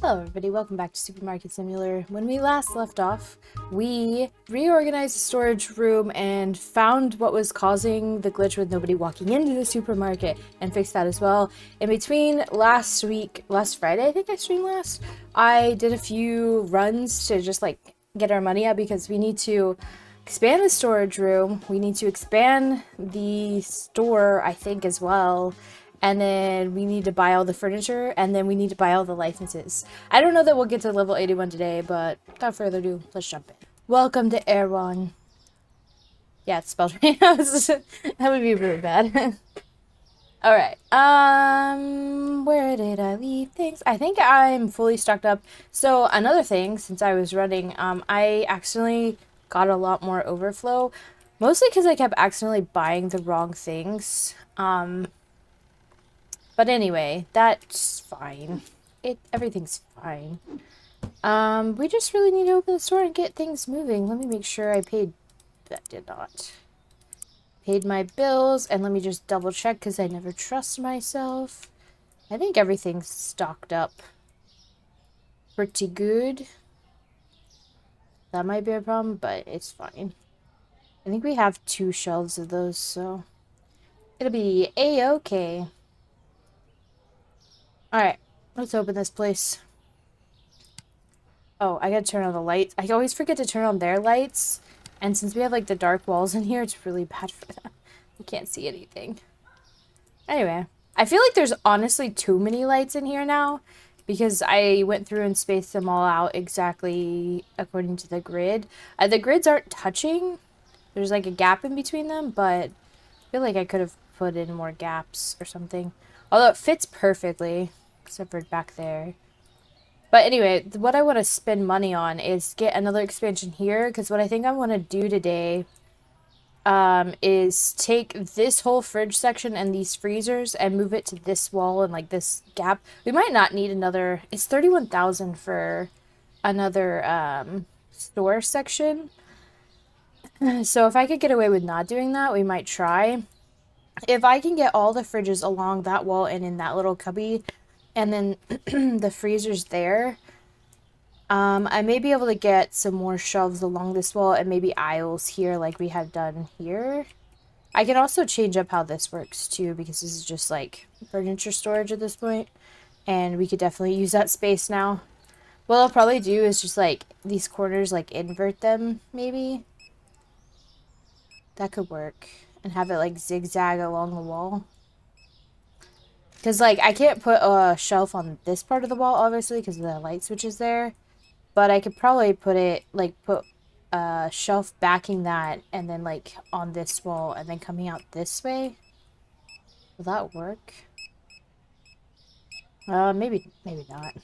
Hello everybody, welcome back to Supermarket Simulator. When we last left off, we reorganized the storage room and found what was causing the glitch with nobody walking into the supermarket and fixed that as well. In between last week, last Friday I think I streamed last, I did a few runs to just like get our money out because we need to expand the storage room, we need to expand the store I think as well, and then we need to buy all the furniture, and then we need to buy all the licenses. I don't know that we'll get to level 81 today, but without further ado, let's jump in. Welcome to Erewhon. Yeah, it's spelled that would be really bad. Alright, um, where did I leave things? I think I'm fully stocked up. So, another thing, since I was running, um, I accidentally got a lot more overflow. Mostly because I kept accidentally buying the wrong things. Um, but anyway, that's fine. It everything's fine. Um, we just really need to open the store and get things moving. Let me make sure I paid. That did not. Paid my bills, and let me just double check because I never trust myself. I think everything's stocked up pretty good. That might be a problem, but it's fine. I think we have two shelves of those, so it'll be a-okay. Alright, let's open this place. Oh, I gotta turn on the lights. I always forget to turn on their lights. And since we have like the dark walls in here, it's really bad for them. You can't see anything. Anyway, I feel like there's honestly too many lights in here now. Because I went through and spaced them all out exactly according to the grid. Uh, the grids aren't touching. There's like a gap in between them, but I feel like I could have put in more gaps or something. Although it fits perfectly, except for back there. But anyway, what I want to spend money on is get another expansion here, because what I think I want to do today um, is take this whole fridge section and these freezers and move it to this wall and like this gap. We might not need another, it's 31,000 for another um, store section. So if I could get away with not doing that, we might try if I can get all the fridges along that wall and in that little cubby, and then the freezers there, um, I may be able to get some more shelves along this wall and maybe aisles here like we have done here. I can also change up how this works too because this is just like furniture storage at this. And we could definitely use that space now. What I'll probably do is just like these corners like invert them maybe. That could work and have it like zigzag along the wall. Because like I can't put a shelf on this part of the wall obviously because the light switch is there. But I could probably put it like put a shelf backing that and then like on this wall and then coming out this way. Will that work? Uh, maybe, maybe not.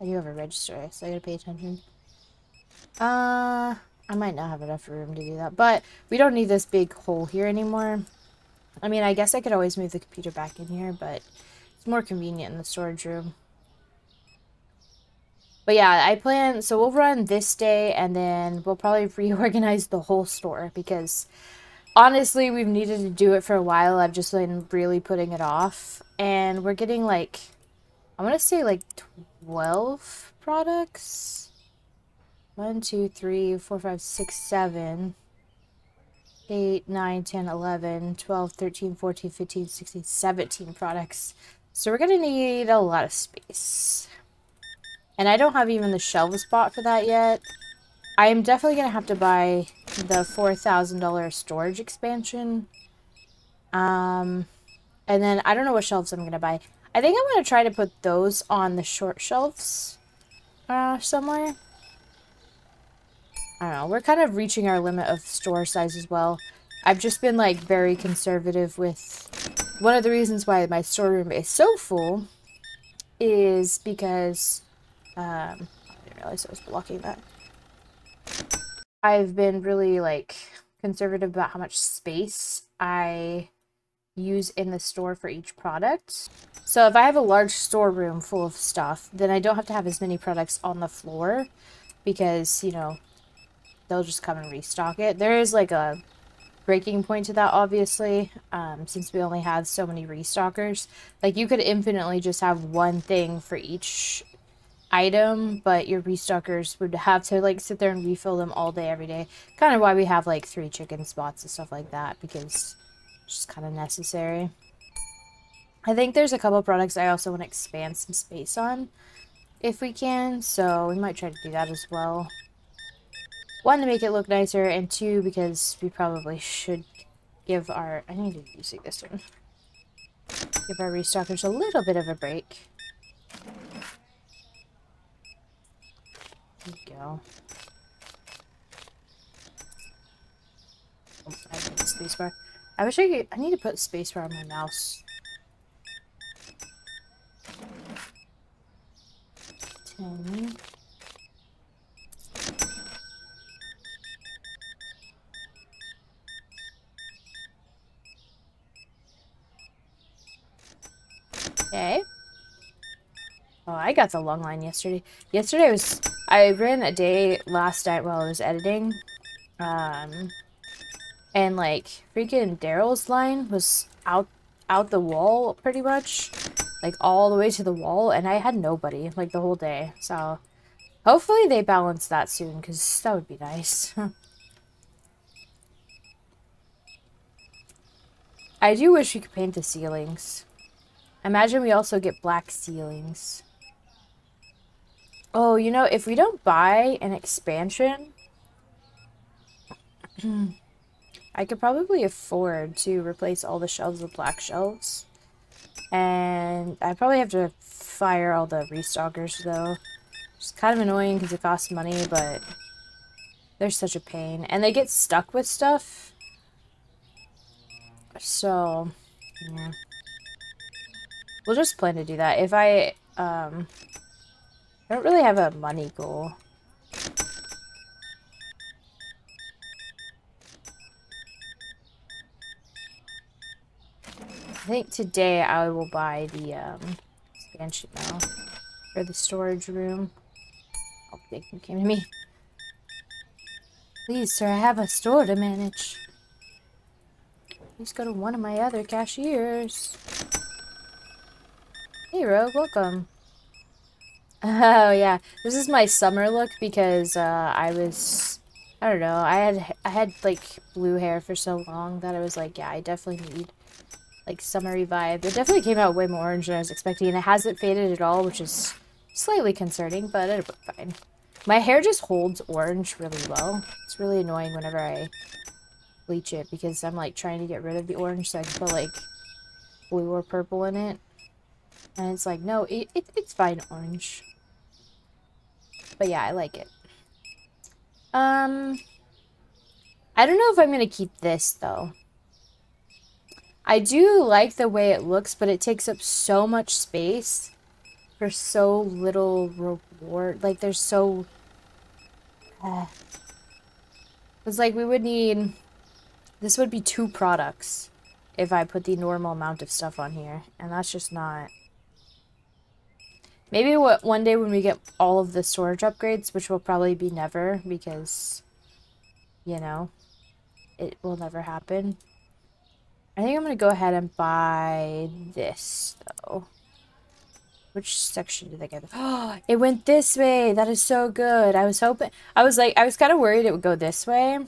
I do have a register, so I gotta pay attention. Uh, I might not have enough room to do that, but we don't need this big hole here anymore. I mean, I guess I could always move the computer back in here, but it's more convenient in the storage room. But yeah, I plan, so we'll run this day, and then we'll probably reorganize the whole store, because honestly, we've needed to do it for a while. I've just been really putting it off, and we're getting like, I'm going to say like 12 products 1, 2, 3, 4, 5, 6, 7, 8, 9, 10, 11, 12, 13, 14, 15, 16, 17 products. So we're going to need a lot of space. And I don't have even the shelf spot for that yet. I am definitely going to have to buy the $4,000 storage expansion. Um, and then I don't know what shelves I'm going to buy. I think I'm going to try to put those on the short shelves uh, somewhere. I don't know. We're kind of reaching our limit of store size as well. I've just been like very conservative with one of the reasons why my storeroom is so full is because um, I didn't realize I was blocking that. I've been really like conservative about how much space I use in the store for each product. So if I have a large storeroom full of stuff, then I don't have to have as many products on the floor because, you know, they'll just come and restock it. There is like a breaking point to that, obviously, um, since we only have so many restockers. Like, you could infinitely just have one thing for each item, but your restockers would have to like sit there and refill them all day, every day. Kind of why we have like three chicken spots and stuff like that, because it's just kind of necessary. I think there's a couple products I also want to expand some space on, if we can, so we might try to do that as well. One, to make it look nicer, and two, because we probably should give our... I need to use this one. Give our restockers a little bit of a break. There we go. Oh, I the spacebar. I wish I could... I need to put spacebar on my mouse. Ten... Okay. Oh, I got the long line yesterday. Yesterday was... I ran a day last night while I was editing. Um... And, like, freaking Daryl's line was out out the wall, pretty much. Like, all the way to the wall, and I had nobody, like, the whole day. So, hopefully they balance that soon, because that would be nice. I do wish we could paint the ceilings. Imagine we also get black ceilings. Oh, you know, if we don't buy an expansion, I could probably afford to replace all the shelves with black shelves. And I probably have to fire all the restockers, though. It's kind of annoying because it costs money, but they're such a pain. And they get stuck with stuff. So, yeah. We'll just plan to do that. If I, um, I don't really have a money goal. I think today I will buy the, um, expansion now. For the storage room. Oh, they came to me. Please, sir, I have a store to manage. Please go to one of my other cashiers. Hey, Rogue, welcome. Oh, yeah. This is my summer look because, uh, I was... I don't know. I had, I had, like, blue hair for so long that I was like, yeah, I definitely need, like, summery vibe. It definitely came out way more orange than I was expecting, and it hasn't faded at all, which is slightly concerning, but it'll be fine. My hair just holds orange really well. It's really annoying whenever I bleach it because I'm, like, trying to get rid of the orange so I can put, like, blue or purple in it. And it's like, no, it, it, it's fine orange. But yeah, I like it. Um, I don't know if I'm going to keep this, though. I do like the way it looks, but it takes up so much space for so little reward. Like, there's so... Uh, it's like we would need... This would be two products if I put the normal amount of stuff on here. And that's just not... Maybe what one day when we get all of the storage upgrades, which will probably be never because, you know, it will never happen. I think I'm going to go ahead and buy this, though. Which section did I get? Oh, it went this way. That is so good. I was hoping... I was like, I was kind of worried it would go this way.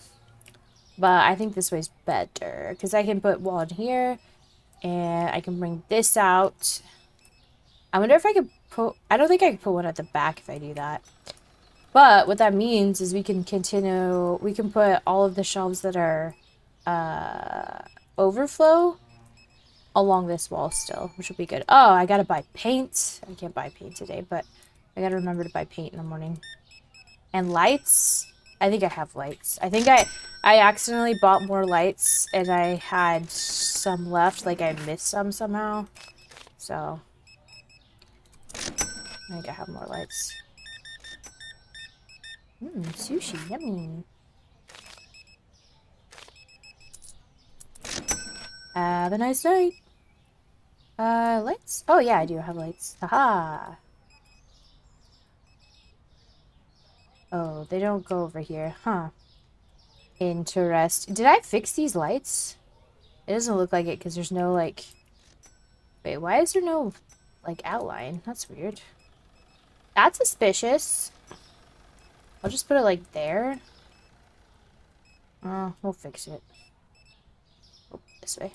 But I think this way's better. Because I can put wall in here. And I can bring this out. I wonder if I could put... I don't think I can put one at the back if I do that. But what that means is we can continue... We can put all of the shelves that are uh, overflow along this wall still, which will be good. Oh, I gotta buy paint. I can't buy paint today, but I gotta remember to buy paint in the morning. And lights. I think I have lights. I think I I accidentally bought more lights and I had some left. Like I missed some somehow. So I think I have more lights. Mmm, sushi, yummy. Have a nice night. Uh, lights? Oh yeah, I do have lights. Haha. Oh, they don't go over here. Huh. Interest. Did I fix these lights? It doesn't look like it because there's no, like... Wait, why is there no like outline. That's weird. That's suspicious. I'll just put it like there. Uh, we'll fix it. Oh, this way.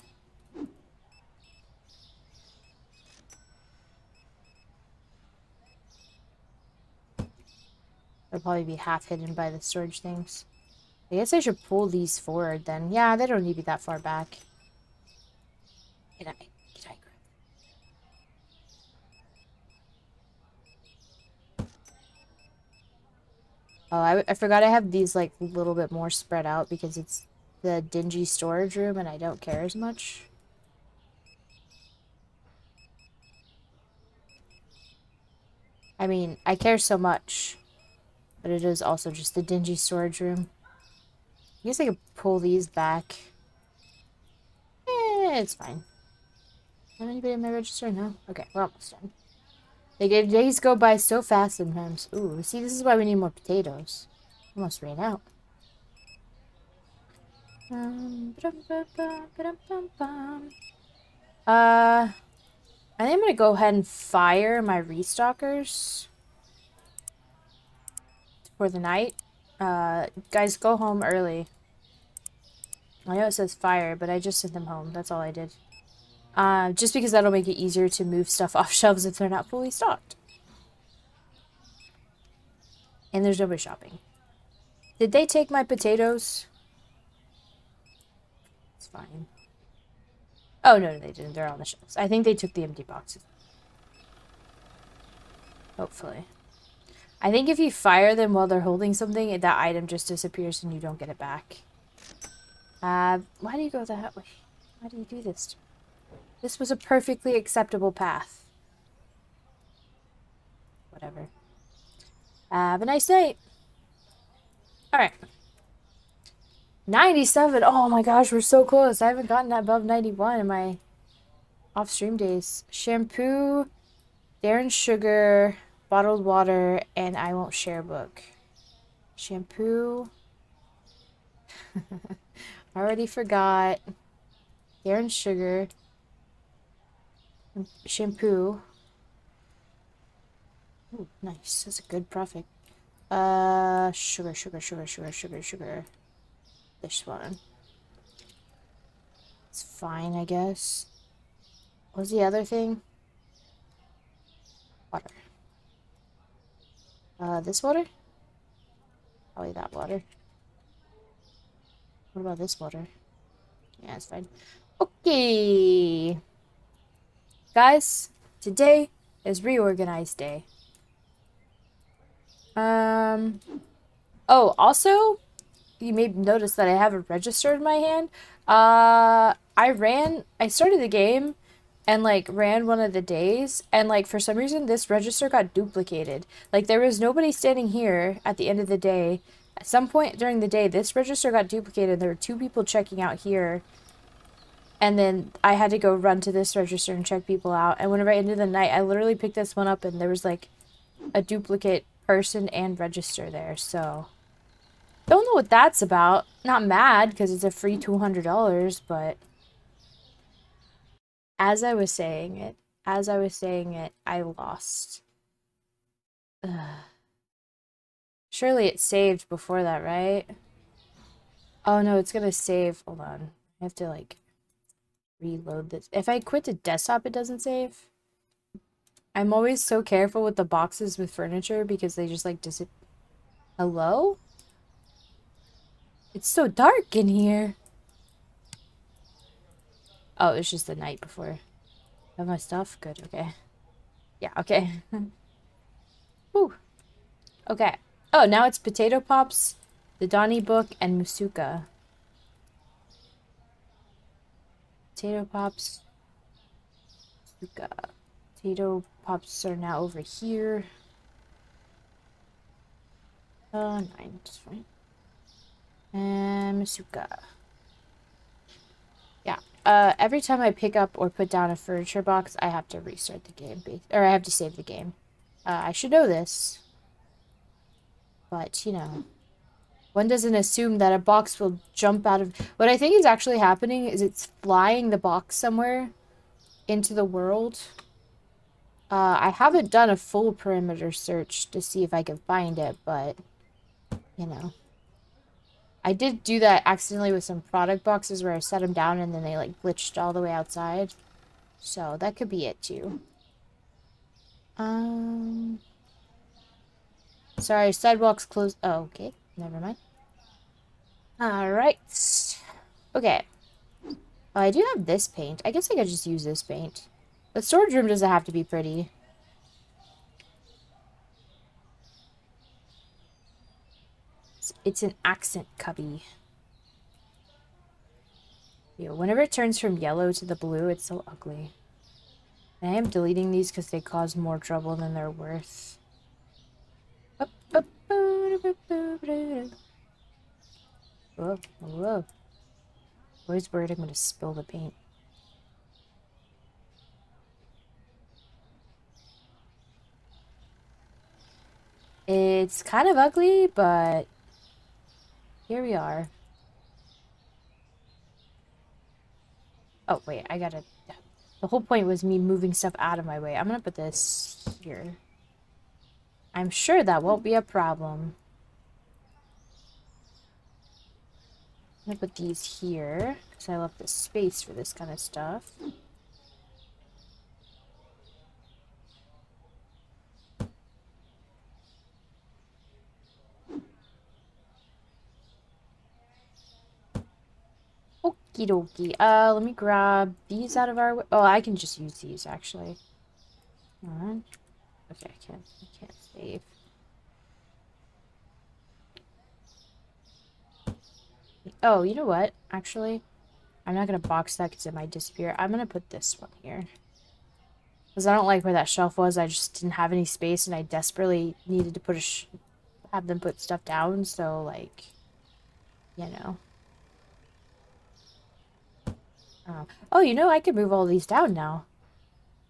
They'll probably be half hidden by the storage things. I guess I should pull these forward then. Yeah, they don't need to be that far back. Can I, can I grab Oh, I, I forgot I have these like a little bit more spread out because it's the dingy storage room and I don't care as much. I mean, I care so much. But it is also just the dingy storage room. I guess I could pull these back. Eh, it's fine. Anybody in my register? No? Okay, we're almost done. Get days go by so fast sometimes. Ooh, see, this is why we need more potatoes. Almost ran out. Um, uh, I think I'm gonna go ahead and fire my restockers for the night. Uh, guys, go home early. I know it says fire, but I just sent them home. That's all I did. Uh, just because that'll make it easier to move stuff off shelves if they're not fully stocked. And there's nobody shopping. Did they take my potatoes? It's fine. Oh, no, they didn't. They're on the shelves. I think they took the empty boxes. Hopefully. I think if you fire them while they're holding something, that item just disappears and you don't get it back. Uh, why do you go that way? Why do you do this? This was a perfectly acceptable path. Whatever. Have a nice night. Alright. 97. Oh my gosh, we're so close. I haven't gotten above 91 in my off-stream days. Shampoo, Darren Sugar, bottled water, and I won't share book. Shampoo. Already forgot. Darren sugar. Shampoo. Ooh, nice. That's a good profit. Uh, sugar, sugar, sugar, sugar, sugar, sugar. This one. It's fine, I guess. What's the other thing? Water. Uh, this water? Probably that water. What about this water? Yeah, it's fine. Okay. Guys, today is reorganized day. Um, oh, also, you may notice that I have a register in my hand. Uh, I ran, I started the game and like ran one of the days and like for some reason this register got duplicated like there was nobody standing here at the end of the day at some point during the day this register got duplicated there were two people checking out here and then i had to go run to this register and check people out and whenever i ended the night i literally picked this one up and there was like a duplicate person and register there so don't know what that's about not mad because it's a free $200 but as I was saying it, as I was saying it, I lost. Ugh. Surely it saved before that, right? Oh no, it's gonna save. Hold on. I have to like reload this. If I quit the desktop, it doesn't save. I'm always so careful with the boxes with furniture because they just like disappear. Hello? It's so dark in here. Oh, it's just the night before. Have my stuff? Good, okay. Yeah, okay. Whew. Okay. Oh, now it's Potato Pops, the Donnie Book, and Musuka. Potato Pops. Musuka. Potato Pops are now over here. Uh, nine, just fine. And Musuka. Yeah. Uh, every time I pick up or put down a furniture box, I have to restart the game. Or I have to save the game. Uh, I should know this. But, you know. One doesn't assume that a box will jump out of... What I think is actually happening is it's flying the box somewhere into the world. Uh, I haven't done a full perimeter search to see if I can find it, but, you know. I did do that accidentally with some product boxes where I set them down and then they, like, glitched all the way outside. So, that could be it, too. Um... Sorry, sidewalks closed. Oh, okay. Never mind. Alright. Okay. I do have this paint. I guess I could just use this paint. The storage room doesn't have to be pretty. It's, an accent cubby. Yeah, whenever it turns from yellow to the blue, it's so ugly. I am deleting these because they cause more trouble than they're worth. Whoa, whoa. Always worried I'm going to spill the paint. It's kind of ugly, but here we are. Oh, wait, I gotta... The whole point was me moving stuff out of my way. I'm gonna put this here. I'm sure that won't be a problem. I'm gonna put these here, because I left the space for this kind of stuff. Okie dokie. Uh, let me grab these out of our. Oh, I can just use these, actually. Okay, I can't, I can't save. Oh, you know what? Actually, I'm not going to box that because it might disappear. I'm going to put this one here. Because I don't like where that shelf was. I just didn't have any space and I desperately needed to put a have them put stuff down. So, like, you know. Oh. oh, you know, I could move all these down now.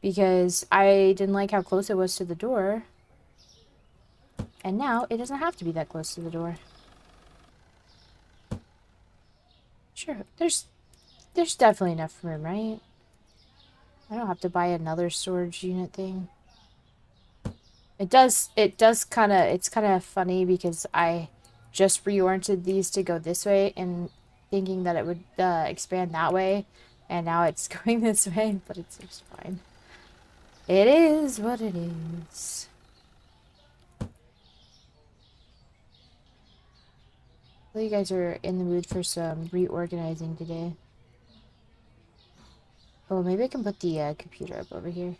Because I didn't like how close it was to the door. And now it doesn't have to be that close to the door. Sure, there's there's definitely enough room, right? I don't have to buy another storage unit thing. It does, it does kind of, it's kind of funny because I just reoriented these to go this way and thinking that it would uh, expand that way. And now it's going this way, but it's just fine. It is what it is. Well, you guys are in the mood for some reorganizing today. Oh, maybe I can put the uh, computer up over here.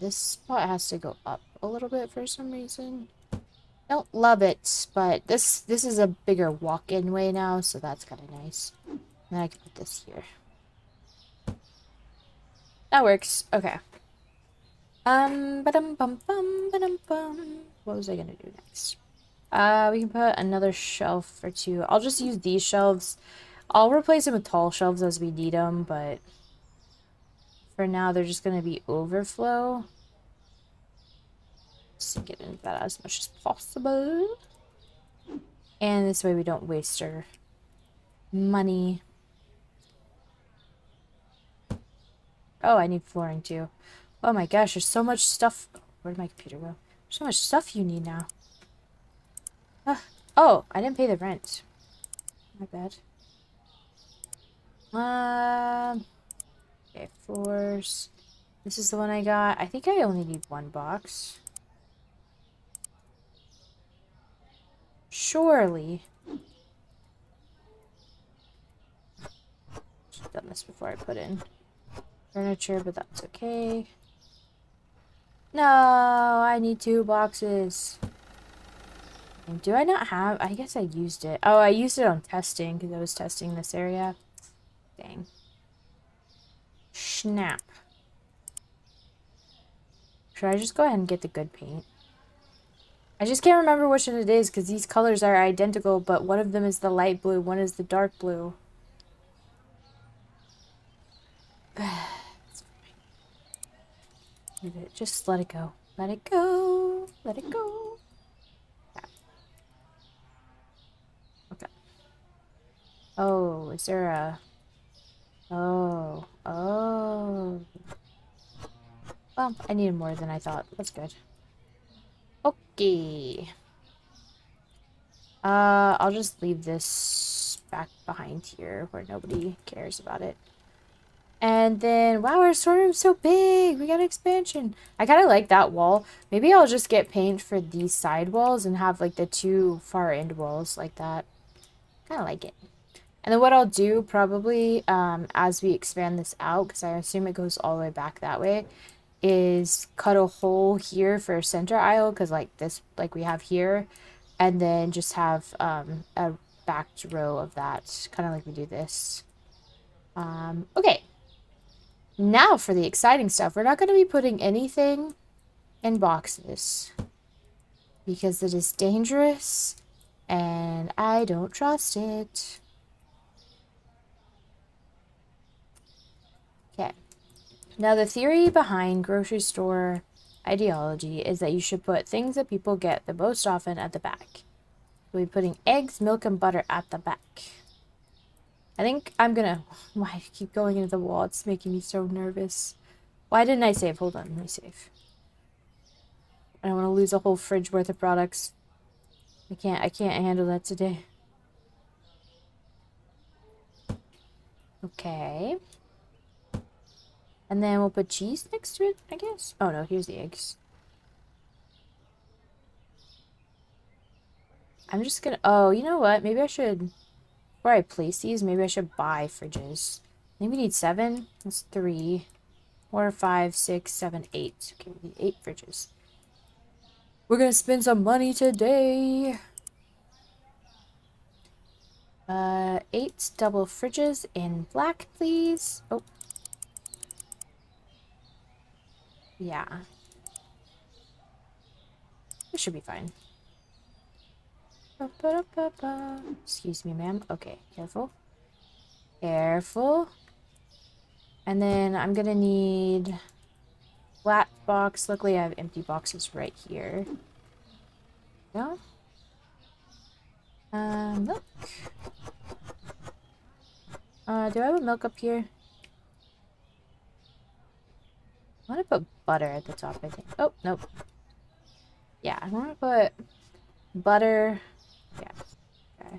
This spot has to go up a little bit for some reason. Don't love it, but this this is a bigger walk-in way now, so that's kind of nice. then I can put this here. That works. Okay. Um, ba dum bum bum ba dum bum. What was I gonna do next? Uh, we can put another shelf or two. I'll just use these shelves. I'll replace them with tall shelves as we need them, but for now they're just gonna be overflow. Just get into that as much as possible. And this way we don't waste our money. Oh, I need flooring too. Oh my gosh, there's so much stuff. Where did my computer go? There's so much stuff you need now. Oh, I didn't pay the rent. My bad. Um, okay, floors. This is the one I got. I think I only need one box. Surely. Just done this before I put in furniture, but that's okay. No, I need two boxes. Do I not have... I guess I used it. Oh, I used it on testing because I was testing this area. Dang. Snap. Should I just go ahead and get the good paint? I just can't remember which one it is because these colors are identical, but one of them is the light blue, one is the dark blue. Just let it go. Let it go. Let it go. Oh, is there a... Oh. Oh. Well, I needed more than I thought. That's good. Okay. Uh, I'll just leave this back behind here where nobody cares about it. And then, wow, our store room's so big. We got an expansion. I kind of like that wall. Maybe I'll just get paint for these side walls and have like the two far end walls like that. Kind of like it. And then what I'll do probably um, as we expand this out, because I assume it goes all the way back that way, is cut a hole here for a center aisle, because like this, like we have here, and then just have um, a backed row of that, kind of like we do this. Um, okay. Now for the exciting stuff. We're not going to be putting anything in boxes because it is dangerous and I don't trust it. Okay. Now the theory behind grocery store ideology is that you should put things that people get the most often at the back. We'll be putting eggs, milk, and butter at the back. I think I'm gonna... Why keep going into the wall? It's making me so nervous. Why didn't I save? Hold on, let me save. I don't want to lose a whole fridge worth of products. I can't, I can't handle that today. Okay. And then we'll put cheese next to it, I guess. Oh no, here's the eggs. I'm just gonna... Oh, you know what? Maybe I should... where I place these, maybe I should buy fridges. I think we need seven. That's three. Four, five, six, seven, eight. Okay, we need eight fridges. We're gonna spend some money today. Uh, eight double fridges in black, please. Oh. Yeah. This should be fine. Ba -ba -ba Excuse me, ma'am. Okay, careful. Careful. And then I'm gonna need flat box. Luckily, I have empty boxes right here. Yeah. Um, milk. Uh, do I have a milk up here? I want to put butter at the top, I think. Oh, nope. Yeah, I want to put butter. Yeah. Okay.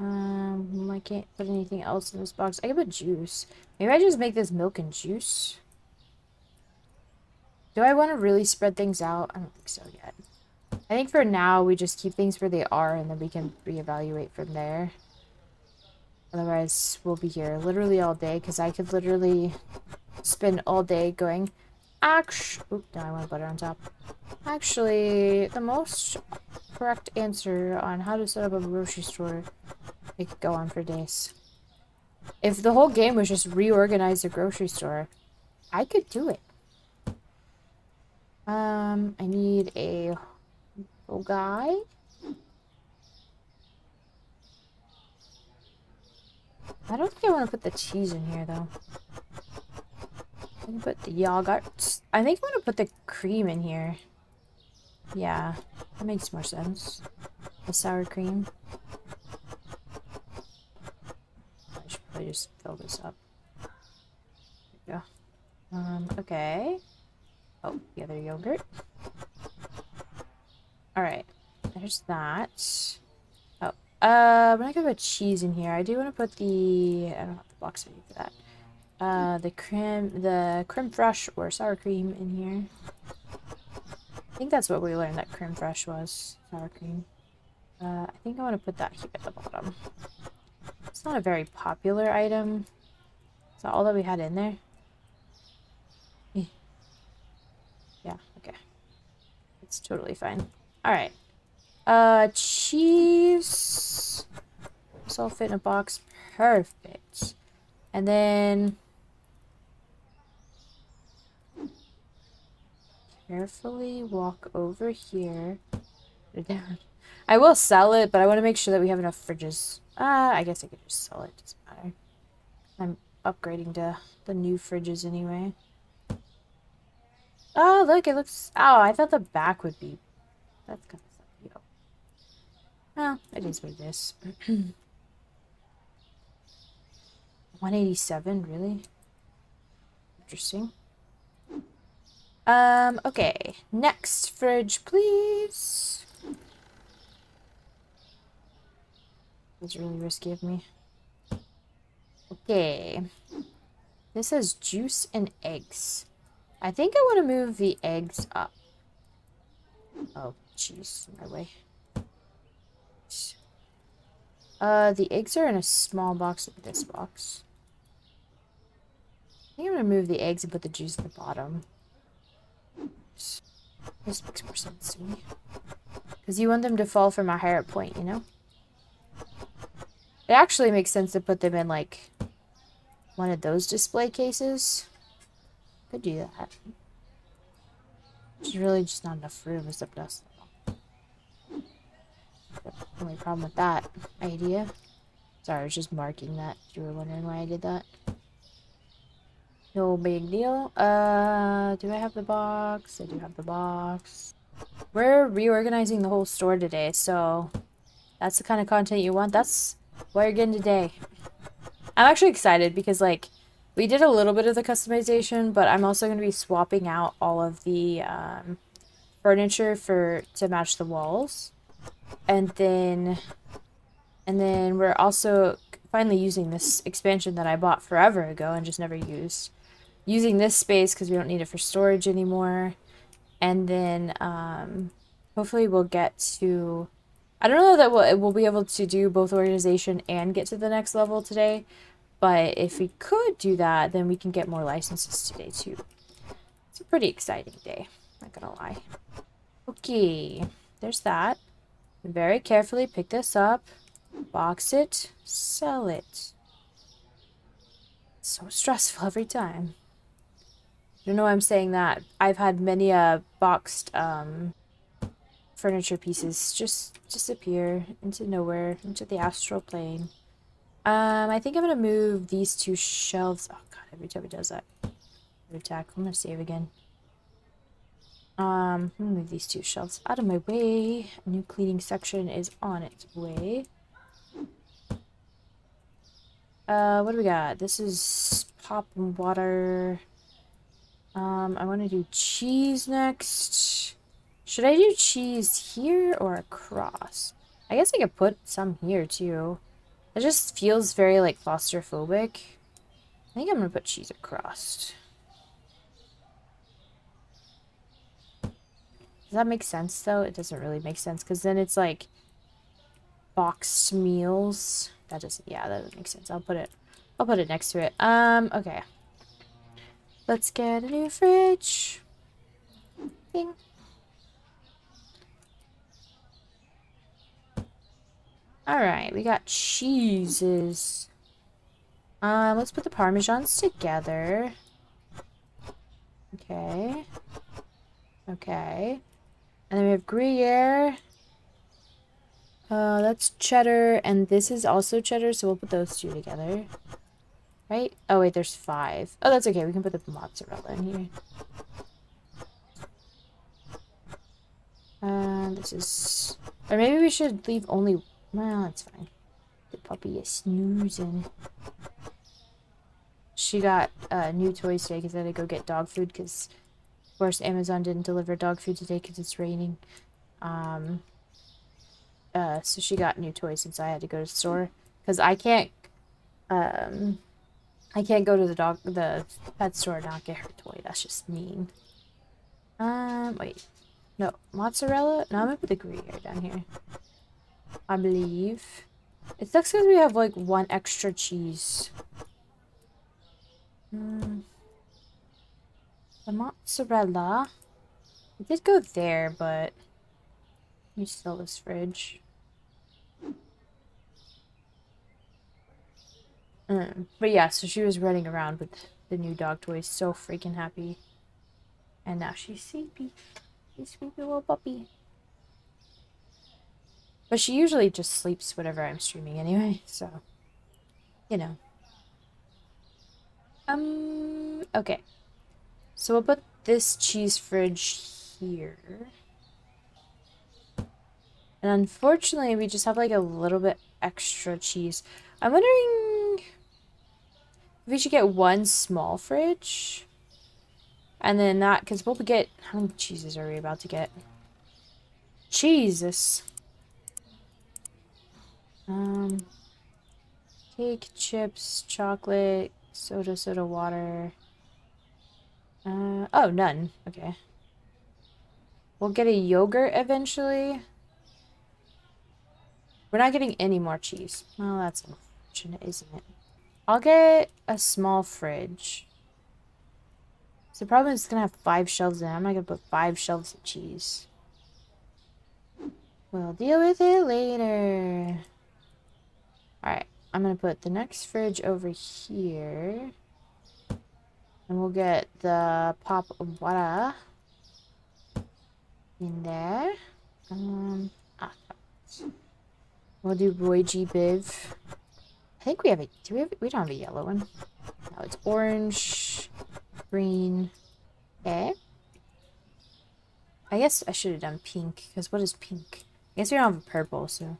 Um, I can't put anything else in this box. I can put juice. Maybe I just make this milk and juice. Do I want to really spread things out? I don't think so yet. I think for now, we just keep things where they are, and then we can reevaluate from there. Otherwise, we'll be here literally all day, because I could literally spend all day going, actually, now I want butter on top. Actually, the most correct answer on how to set up a grocery store, it could go on for days. If the whole game was just reorganize the grocery store, I could do it. Um, I need a guy. I don't think I want to put the cheese in here, though. I can put the yogurt. I think I want to put the cream in here. Yeah, that makes more sense. The sour cream. I should probably just fill this up. There go. Um, okay. Oh, the other yogurt. Alright. There's that. Uh, I'm gonna put cheese in here. I do want to put the... I don't have the box ready for that. Uh, the creme... The creme fraiche or sour cream in here. I think that's what we learned that creme fraiche was. Sour cream. Uh, I think I want to put that here at the bottom. It's not a very popular item. Is that all that we had in there? Yeah, okay. It's totally fine. Alright. Uh, cheese. This all fit in a box. Perfect. And then... Carefully walk over here. Down. I will sell it, but I want to make sure that we have enough fridges. Uh, I guess I could just sell it. Doesn't matter. I'm upgrading to the new fridges anyway. Oh, look, it looks... Oh, I thought the back would be... That's kind of. Oh, it is what it is. 187, really? Interesting. Um, okay. Next fridge, please. It's really risky of me. Okay. This says juice and eggs. I think I want to move the eggs up. Oh, jeez, my way. Uh, the eggs are in a small box like this box. I think I'm gonna move the eggs and put the juice at the bottom. This makes more sense to me. Because you want them to fall from a higher point, you know? It actually makes sense to put them in, like, one of those display cases. Could do that. There's really just not enough room except us. Only problem with that idea. Sorry, I was just marking that. You were wondering why I did that. No big deal. Uh, do I have the box? I do have the box. We're reorganizing the whole store today, so that's the kind of content you want. That's what you're getting today. I'm actually excited because, like, we did a little bit of the customization, but I'm also going to be swapping out all of the um, furniture for to match the walls. And then, and then we're also finally using this expansion that I bought forever ago and just never used using this space because we don't need it for storage anymore. And then um, hopefully we'll get to... I don't know that we'll, we'll be able to do both organization and get to the next level today. But if we could do that, then we can get more licenses today too. It's a pretty exciting day, not gonna lie. Okay, there's that. Very carefully pick this up, box it, sell it. So stressful every time don't know why I'm saying that. I've had many uh, boxed um, furniture pieces just disappear into nowhere, into the astral plane. Um, I think I'm going to move these two shelves. Oh god, every time it does that. Attack. I'm going to save again. Um, move these two shelves out of my way. A new cleaning section is on its way. Uh, what do we got? This is pop and water. Um, I want to do cheese next. Should I do cheese here or across? I guess I could put some here too. It just feels very like claustrophobic. I think I'm gonna put cheese across. Does that make sense though? It doesn't really make sense because then it's like boxed meals. That doesn't, yeah, that doesn't make sense. I'll put it, I'll put it next to it. Um, okay. Let's get a new fridge. Bing. Alright, we got cheeses. Um, let's put the parmesans together. Okay. Okay. And then we have Gruyere. Uh, that's cheddar, and this is also cheddar, so we'll put those two together. Right? Oh, wait, there's five. Oh, that's okay. We can put the mozzarella in here. Uh, this is... Or maybe we should leave only... Well, that's fine. The puppy is snoozing. She got uh, new toys today because I had to go get dog food because, course, Amazon didn't deliver dog food today because it's raining. Um, uh, so she got new toys since I had to go to the store because I can't... Um, I can't go to the dog, the pet store and not get her toy. That's just mean. Um, wait. No, mozzarella? No, I'm gonna put the Gruyere down here. I believe. It sucks because we have like one extra cheese. Hmm. The mozzarella. Did go there, but... Let me fill this fridge. Mm. But yeah, so she was running around with the new dog toys, so freaking happy. And now she's sleepy. She's sleepy little puppy. But she usually just sleeps whenever I'm streaming anyway, so, you know. Um, okay. So we'll put this cheese fridge here. And unfortunately, we just have like a little bit extra cheese. I'm wondering if we should get one small fridge. And then that, because we'll get, how many cheeses are we about to get? Jesus. Um, cake, chips, chocolate, soda, soda, water. Uh, oh, none. Okay. We'll get a yogurt eventually. We're not getting any more cheese. Well, that's unfortunate, isn't it? I'll get a small fridge. So the problem is it's gonna have five shelves in it. I'm not gonna put five shelves of cheese. We'll deal with it later. Alright, I'm gonna put the next fridge over here. And we'll get the pop of water in there. Um, ah, we'll do Roy G. Biv. I think we have a, do we have, we don't have a yellow one. No, it's orange, green, okay. I guess I should have done pink, because what is pink? I guess we don't have a purple, so.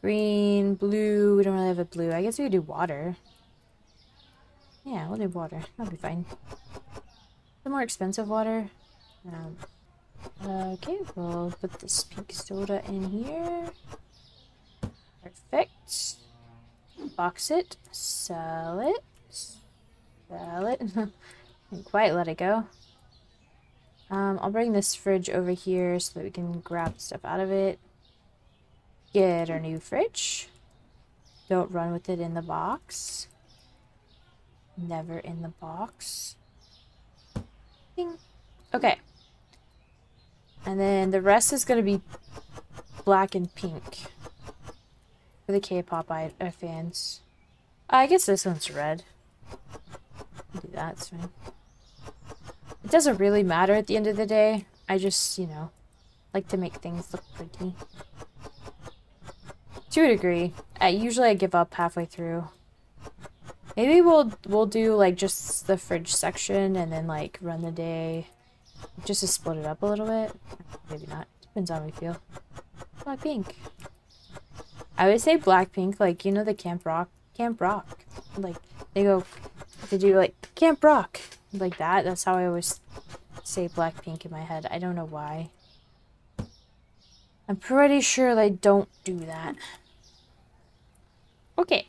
Green, blue, we don't really have a blue. I guess we could do water. Yeah, we'll do water. That'll be fine. The more expensive water. Um, okay, we'll put this pink soda in here. Perfect. Box it. Sell it. Sell it. Didn't quite let it go. Um, I'll bring this fridge over here so that we can grab stuff out of it. Get our new fridge. Don't run with it in the box. Never in the box. Ding. Okay. And then the rest is going to be black and pink. For the K-pop uh, fans. I guess this one's red. do that, fine. It doesn't really matter at the end of the day. I just, you know, like to make things look pretty. To a degree. I, usually I give up halfway through. Maybe we'll we'll do like just the fridge section and then like run the day just to split it up a little bit. Maybe not. Depends on how we feel. Black pink. I would say Blackpink, like you know the Camp Rock Camp Rock. Like they go they do like Camp Rock. Like that. That's how I always say Blackpink in my head. I don't know why. I'm pretty sure they don't do that. Okay.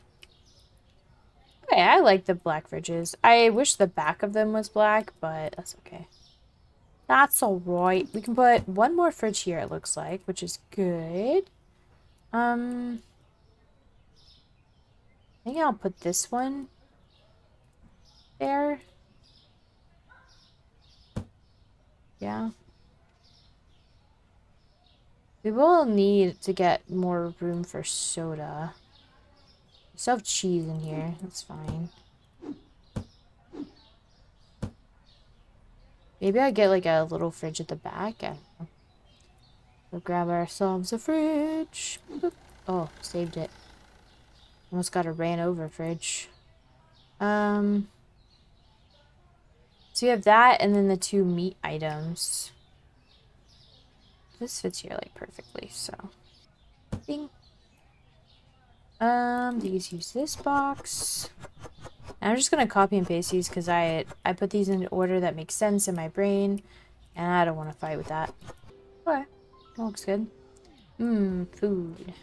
I like the black fridges. I wish the back of them was black, but that's okay. That's alright. We can put one more fridge here, it looks like, which is good. Um, I think I'll put this one there. Yeah. We will need to get more room for soda. Still have cheese in here. That's fine. Maybe I get like a little fridge at the back. We'll grab ourselves a fridge. Oh, saved it. Almost got a ran over fridge. Um. So you have that and then the two meat items. This fits here like perfectly, so. Um, these use this box. And I'm just gonna copy and paste these because I I put these in order that makes sense in my brain, and I don't want to fight with that. Okay, looks good. Mmm, food.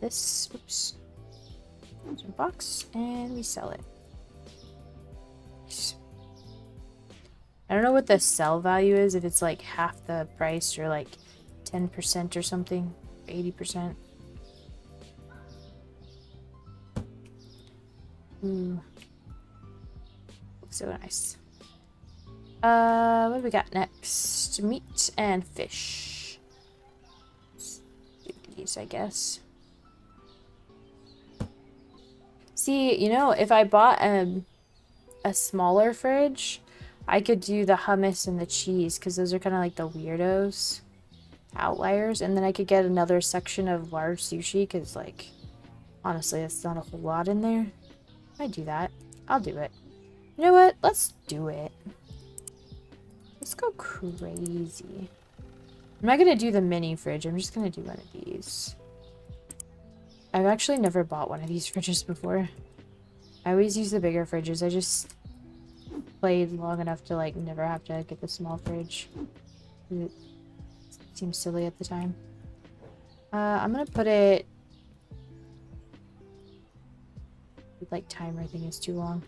This, oops, box, and we sell it. I don't know what the sell value is, if it's like half the price or like 10% or something, 80%. Looks so nice. Uh, what do we got next? Meat and fish. these, I guess. See, you know, if I bought um, a smaller fridge, I could do the hummus and the cheese because those are kind of like the weirdos outliers. And then I could get another section of large sushi because, like, honestly, that's not a whole lot in there. I do that. I'll do it. You know what? Let's do it. Let's go crazy. I'm not going to do the mini fridge. I'm just going to do one of these. I've actually never bought one of these fridges before. I always use the bigger fridges. I just... played long enough to like never have to get the small fridge. It seems silly at the time. Uh, I'm gonna put it like timer thing is too long.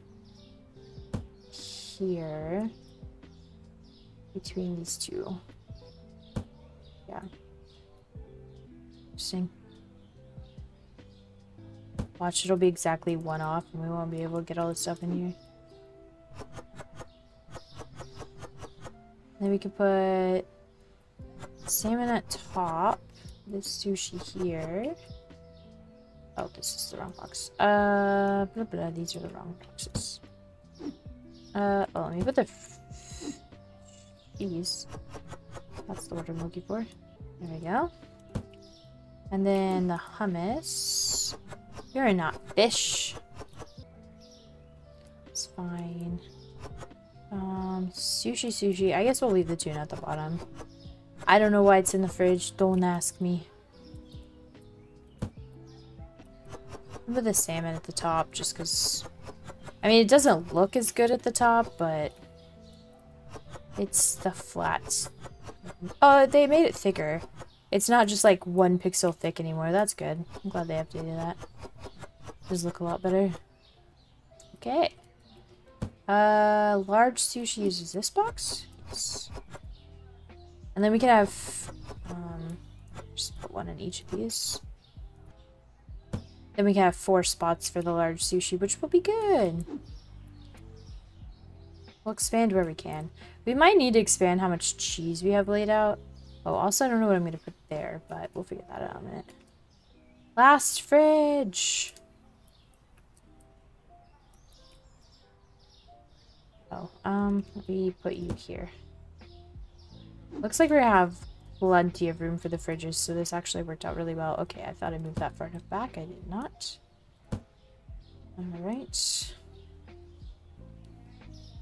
Here between these two. Yeah. Interesting. Watch, it'll be exactly one off and we won't be able to get all this stuff in here. Then we can put salmon at top. This sushi here. Oh, this is the wrong box. Uh, blah, blah, these are the wrong boxes. Uh, oh, let me put the these. That's the word I'm looking for. There we go. And then the hummus. You're not fish. It's fine. Um, sushi, sushi. I guess we'll leave the tuna at the bottom. I don't know why it's in the fridge. Don't ask me. Put the salmon at the top just because... I mean, it doesn't look as good at the top, but... It's the flats. Oh, they made it thicker. It's not just like one pixel thick anymore. That's good. I'm glad they updated that. It Does look a lot better. Okay. Uh, large sushi uses this box? And then we can have, um, just put one in each of these. Then we can have four spots for the large sushi, which will be good. We'll expand where we can. We might need to expand how much cheese we have laid out. Oh, also I don't know what I'm going to put there, but we'll figure that out in a minute. Last fridge! Oh, um, me put you here. Looks like we have plenty of room for the fridges, so this actually worked out really well. Okay, I thought I moved that far enough back. I did not. Alright.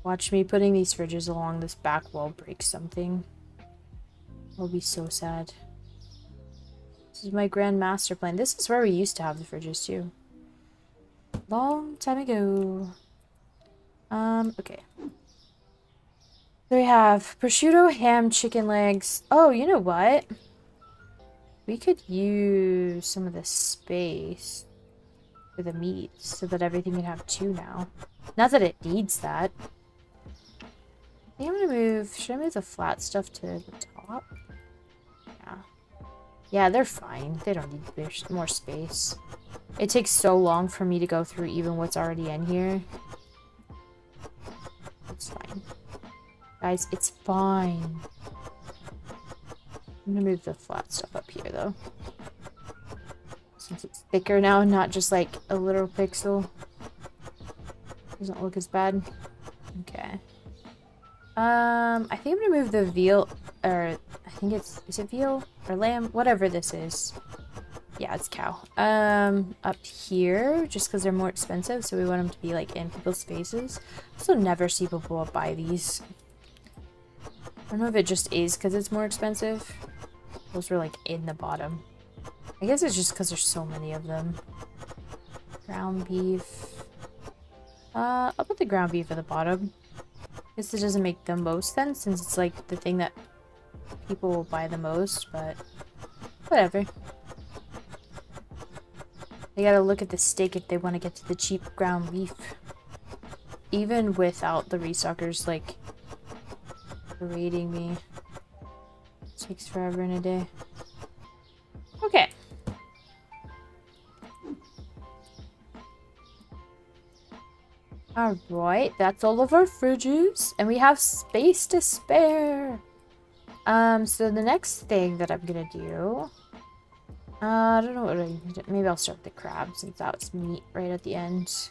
Watch me putting these fridges along this back wall break something. I'll be so sad. This is my grand master plan. This is where we used to have the fridges too. Long time ago. Um, okay. So we have prosciutto, ham, chicken legs. Oh, you know what? We could use some of the space for the meat so that everything can have two now. Not that it needs that. I think I'm gonna move, should I move the flat stuff to the top? Yeah. Yeah, they're fine. They don't need more space. It takes so long for me to go through even what's already in here. It's fine. Guys, it's fine. I'm gonna move the flat stuff up here though. Since it's thicker now, not just like a little pixel. Doesn't look as bad. Okay. Um, I think I'm gonna move the veal, or I think it's, is it veal or lamb? Whatever this is. Yeah, it's cow. Um, up here, just because they're more expensive, so we want them to be like in people's faces. Also never see people buy these. I don't know if it just is because it's more expensive. Those were like in the bottom. I guess it's just because there's so many of them. Ground beef. Uh, I'll put the ground beef at the bottom. Guess it doesn't make the most sense since it's like the thing that people will buy the most, but whatever. They gotta look at the steak if they want to get to the cheap ground beef. Even without the restockers, like, rating me. It takes forever in a day. Okay. Alright, that's all of our fridges. And we have space to spare. Um, so the next thing that I'm gonna do... Uh, I don't know what I... Maybe I'll start with the crab since that's meat right at the end.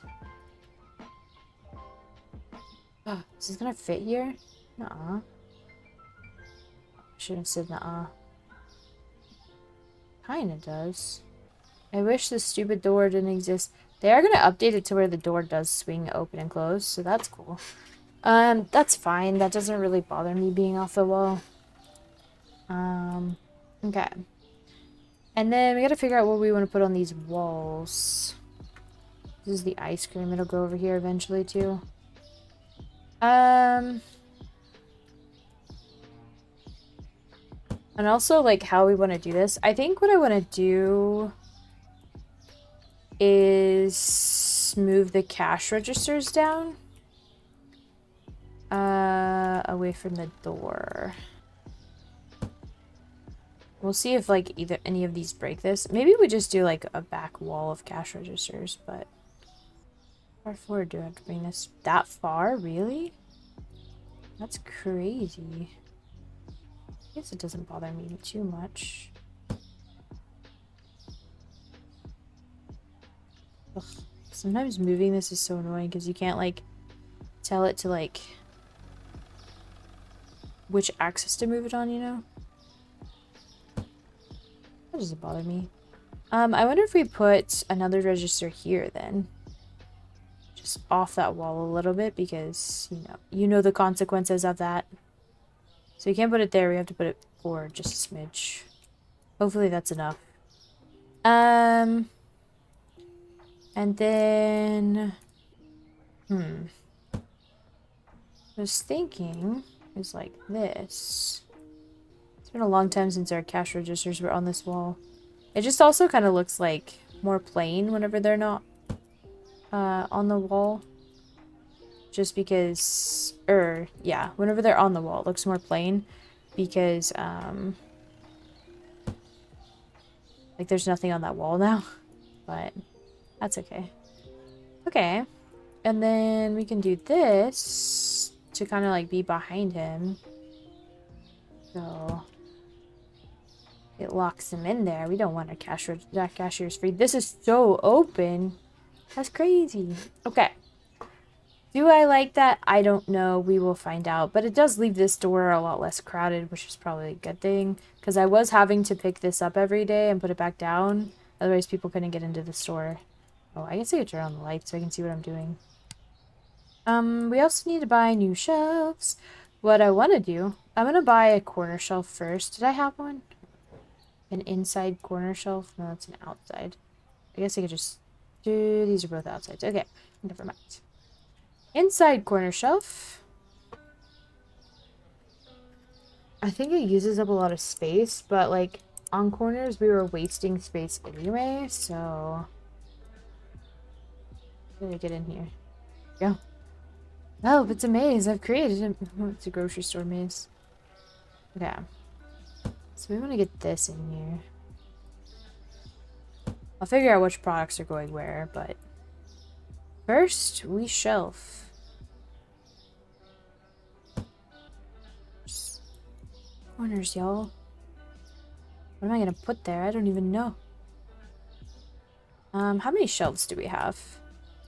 Oh, is this gonna fit here? Nuh-uh. Shouldn't have said nuh-uh. Kinda does. I wish this stupid door didn't exist. They are going to update it to where the door does swing open and close, so that's cool. Um, that's fine. That doesn't really bother me being off the wall. Um, okay. And then we gotta figure out what we want to put on these walls. This is the ice cream. It'll go over here eventually, too. Um... And also, like, how we want to do this. I think what I want to do is move the cash registers down. Uh, away from the door. We'll see if, like, either any of these break this. Maybe we just do, like, a back wall of cash registers, but... How far do I have to bring this? That far? Really? That's crazy guess it doesn't bother me too much. Ugh. Sometimes moving this is so annoying because you can't like tell it to like which axis to move it on, you know? That doesn't bother me. Um, I wonder if we put another register here then. Just off that wall a little bit because, you know, you know the consequences of that. So you can't put it there, we have to put it forward just a smidge. Hopefully that's enough. Um, and then, hmm. I was thinking is like this. It's been a long time since our cash registers were on this wall. It just also kind of looks like more plain whenever they're not uh, on the wall just because, er, yeah, whenever they're on the wall, it looks more plain because, um, like there's nothing on that wall now, but that's okay. Okay, and then we can do this to kind of like be behind him. So it locks him in there. We don't want our cash that cashier's free. This is so open. That's crazy. Okay. Do I like that? I don't know. We will find out. But it does leave this door a lot less crowded, which is probably a good thing. Because I was having to pick this up every day and put it back down. Otherwise, people couldn't get into the store. Oh, I guess I could turn on the light so I can see what I'm doing. Um, we also need to buy new shelves. What I want to do, I'm going to buy a corner shelf first. Did I have one? An inside corner shelf? No, it's an outside. I guess I could just do... These are both outsides. Okay, never mind. Inside corner shelf. I think it uses up a lot of space, but like on corners we were wasting space anyway, so let me get in here. Go. Oh, it's a maze. I've created it. it's a grocery store maze. Okay. So we want to get this in here. I'll figure out which products are going where, but First, we shelf. Corners, y'all. What am I gonna put there? I don't even know. Um, how many shelves do we have?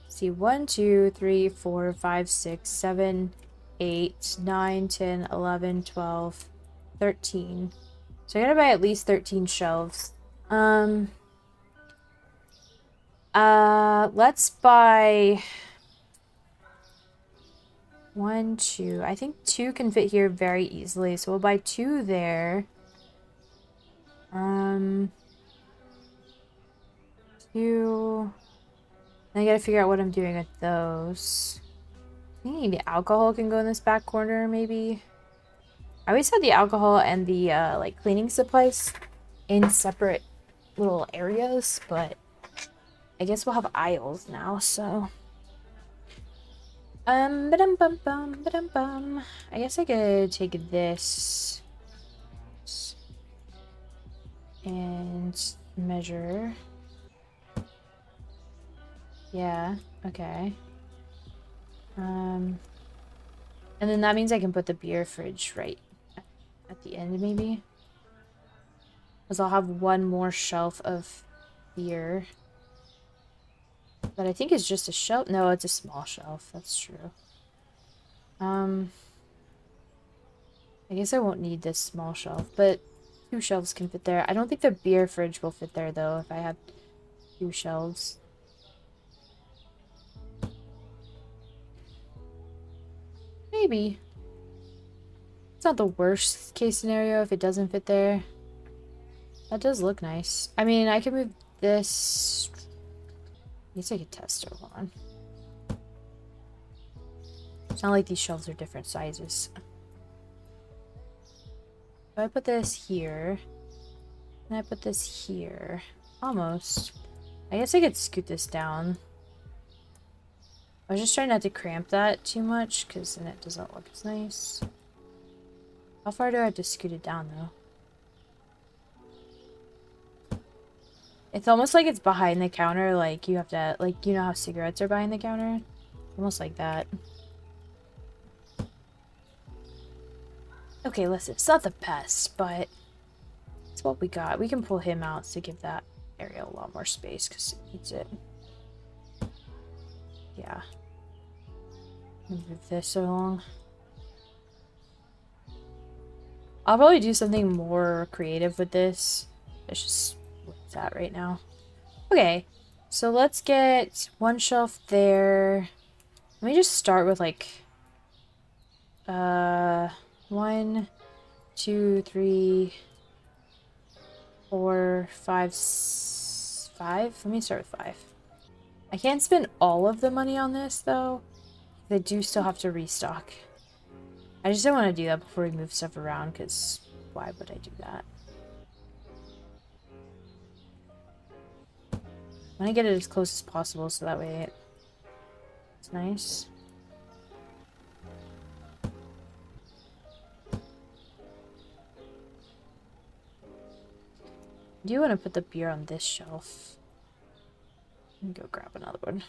Let's see, one, two, three, four, five, six, seven, eight, nine, ten, eleven, twelve, thirteen. So I gotta buy at least 13 shelves. Um, uh, let's buy one, two. I think two can fit here very easily, so we'll buy two there. Um, two. I gotta figure out what I'm doing with those. I think the alcohol can go in this back corner, maybe. I always had the alcohol and the uh, like cleaning supplies in separate little areas, but I guess we'll have aisles now, so... Um, ba -dum bum bum, ba -dum bum. I guess I could take this and measure. Yeah, okay. Um, and then that means I can put the beer fridge right at the end, maybe? Because I'll have one more shelf of beer. But I think it's just a shelf. No, it's a small shelf. That's true. Um, I guess I won't need this small shelf, but two shelves can fit there. I don't think the beer fridge will fit there, though, if I have two shelves. Maybe. It's not the worst case scenario if it doesn't fit there. That does look nice. I mean, I can move this I guess I could test it. Hold on. It's not like these shelves are different sizes. So I put this here. And I put this here. Almost. I guess I could scoot this down. I was just trying not to cramp that too much, because then it doesn't look as nice. How far do I have to scoot it down, though? It's almost like it's behind the counter, like you have to, like, you know how cigarettes are behind the counter? Almost like that. Okay, listen, it's not the best, but it's what we got. We can pull him out to give that area a lot more space, because it needs it. Yeah. Move this along. I'll probably do something more creative with this. It's just it's at right now. Okay, so let's get one shelf there. Let me just start with like, uh, one, two, three, four, five, five. Let me start with five. I can't spend all of the money on this though. I do still have to restock. I just don't want to do that before we move stuff around because why would I do that? Want to get it as close as possible so that way it's nice. I do want to put the beer on this shelf. And go grab another one.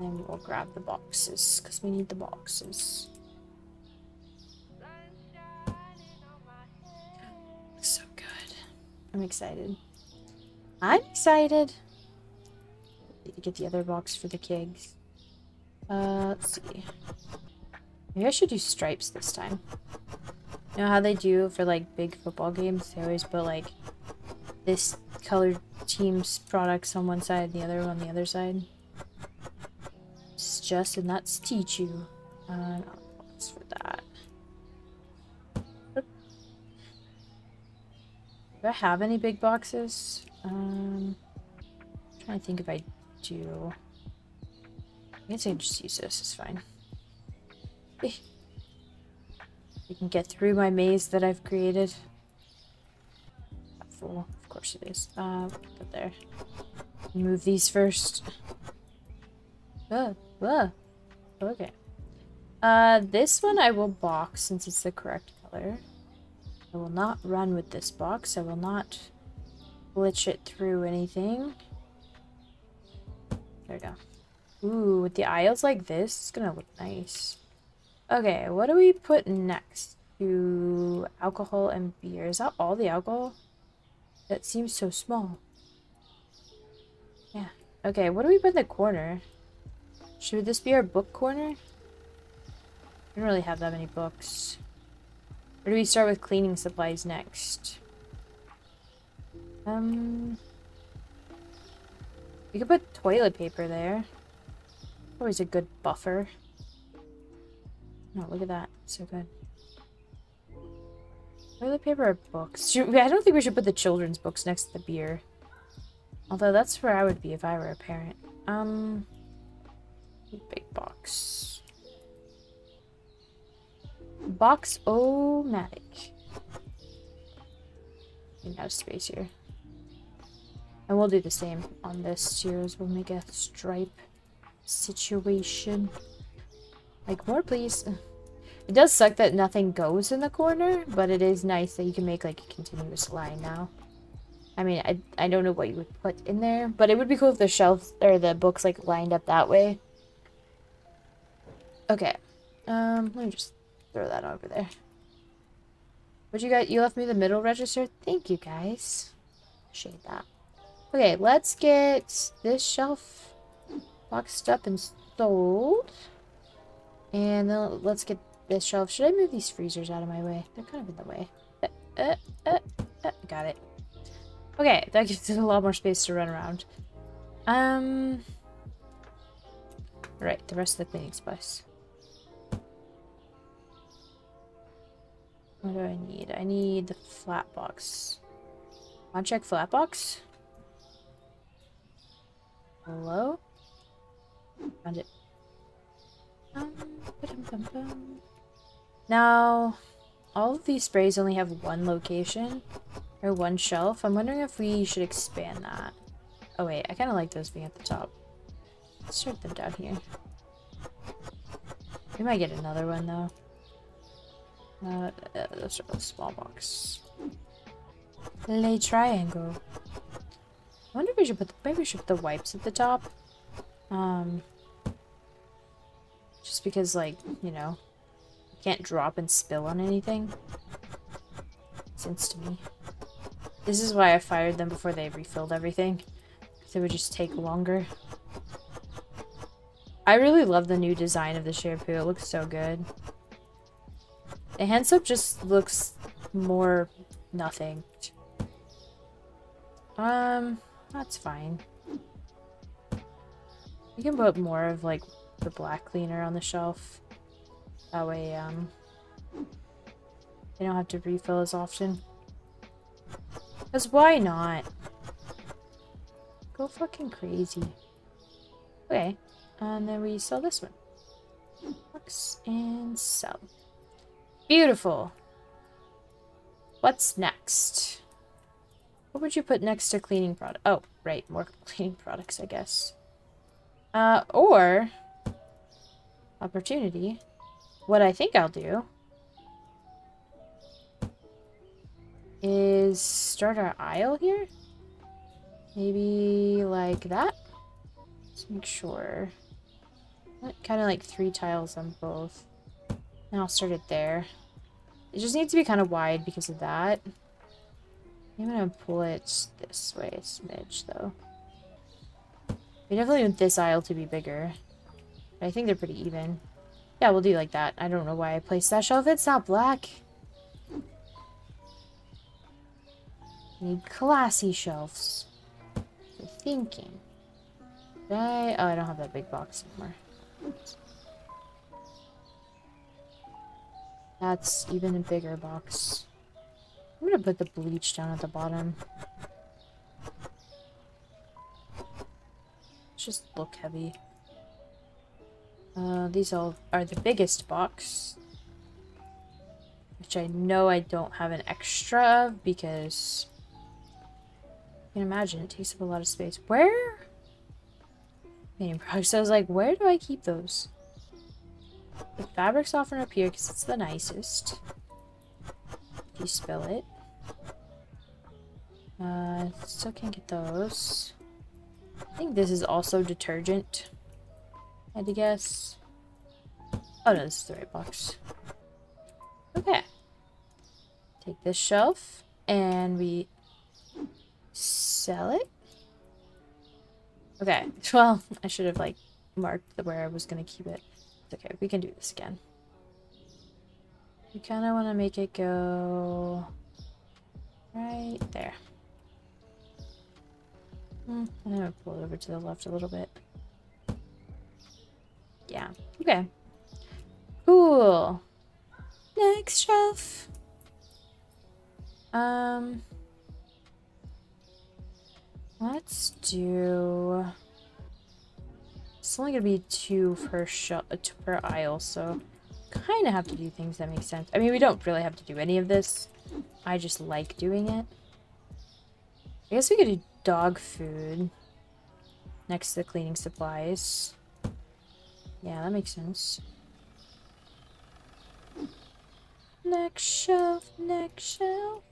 Then we'll grab the boxes, because we need the boxes. So good. I'm excited. I'm excited. Get the other box for the kegs. Uh, let's see. Maybe I should do stripes this time. You know how they do for like big football games? They always put like this colored team's products on one side and the other on the other side. It's just and that's teach you. Uh, no, for that. Do I have any big boxes? Um, I'm trying to think if I do. I guess I can just use this, it's fine. I can get through my maze that I've created. Full, of course it is. Uh, put there. Move these first. Uh, uh, okay. Uh, this one I will box since it's the correct color. I will not run with this box. I will not glitch it through anything. There we go. Ooh, with the aisles like this, it's gonna look nice. Okay, what do we put next to alcohol and beer? Is that all the alcohol? That seems so small. Yeah. Okay, what do we put in the corner? Should this be our book corner? I don't really have that many books. Or do we start with cleaning supplies next? Um, we could put toilet paper there. Always a good buffer. No, look at that. So good. Toilet paper or books? Should, I don't think we should put the children's books next to the beer. Although that's where I would be if I were a parent. Um, big box. Box-o-matic. Have space here. And we'll do the same on this too, as we'll make a stripe situation. Like, more please. It does suck that nothing goes in the corner, but it is nice that you can make like a continuous line now. I mean, I, I don't know what you would put in there, but it would be cool if the shelves or the books like lined up that way. Okay. Um, let me just throw that over there. What you got? You left me the middle register? Thank you, guys. Appreciate that. Okay, let's get this shelf boxed up and sold. And then let's get this shelf. Should I move these freezers out of my way? They're kind of in the way. Uh, uh, uh, uh got it. Okay, that gives us a lot more space to run around. Um. Right, the rest of the cleaning supplies. What do I need? I need the flat box. Want to check flat box? Hello? Found it. Um. Now, all of these sprays only have one location, or one shelf. I'm wondering if we should expand that. Oh wait, I kind of like those being at the top. Let's start them down here. We might get another one though. Uh, uh let's start with a small box. Lay triangle. I wonder if we should put the, maybe we should put the wipes at the top. Um, just because, like, you know, you can't drop and spill on anything. Sense to me. This is why I fired them before they refilled everything. They would just take longer. I really love the new design of the shampoo. It looks so good. The hand soap just looks more nothing. Um, that's fine. We can put more of, like, the black cleaner on the shelf. That way, um, they don't have to refill as often. Because why not? Go fucking crazy. Okay, and then we sell this one. Box and sell. Beautiful. What's next? What would you put next to cleaning product? Oh, right, more cleaning products, I guess. Uh, or opportunity. What I think I'll do is start our aisle here. Maybe like that. Let's make sure. Kind of like three tiles on both. And I'll start it there. It just needs to be kind of wide because of that. I'm gonna pull it this way a smidge though. We definitely want this aisle to be bigger. But I think they're pretty even. Yeah, we'll do like that. I don't know why I placed that shelf. It's not black. Need classy shelves. For thinking. I, oh, I don't have that big box anymore. That's even a bigger box. I'm gonna put the bleach down at the bottom. just look heavy. Uh, these all are the biggest box. Which I know I don't have an extra of because you can imagine it takes up a lot of space. Where? Painting products. I was like, where do I keep those? The fabric softener up here because it's the nicest. If you spill it. Uh, still can't get those. I think this is also detergent. I had to guess. Oh no, this is the right box. Okay. Take this shelf and we sell it. Okay, well, I should have like marked where I was gonna keep it. It's okay, we can do this again. We kind of want to make it go right there. Hmm, I'm gonna pull it over to the left a little bit. Yeah, okay. Cool. Next shelf. Um, let's do. It's only gonna be two per shelf, two per aisle, so kind of have to do things that make sense. I mean, we don't really have to do any of this. I just like doing it. I guess we could do dog food next to the cleaning supplies. Yeah, that makes sense. Next shelf, next shelf.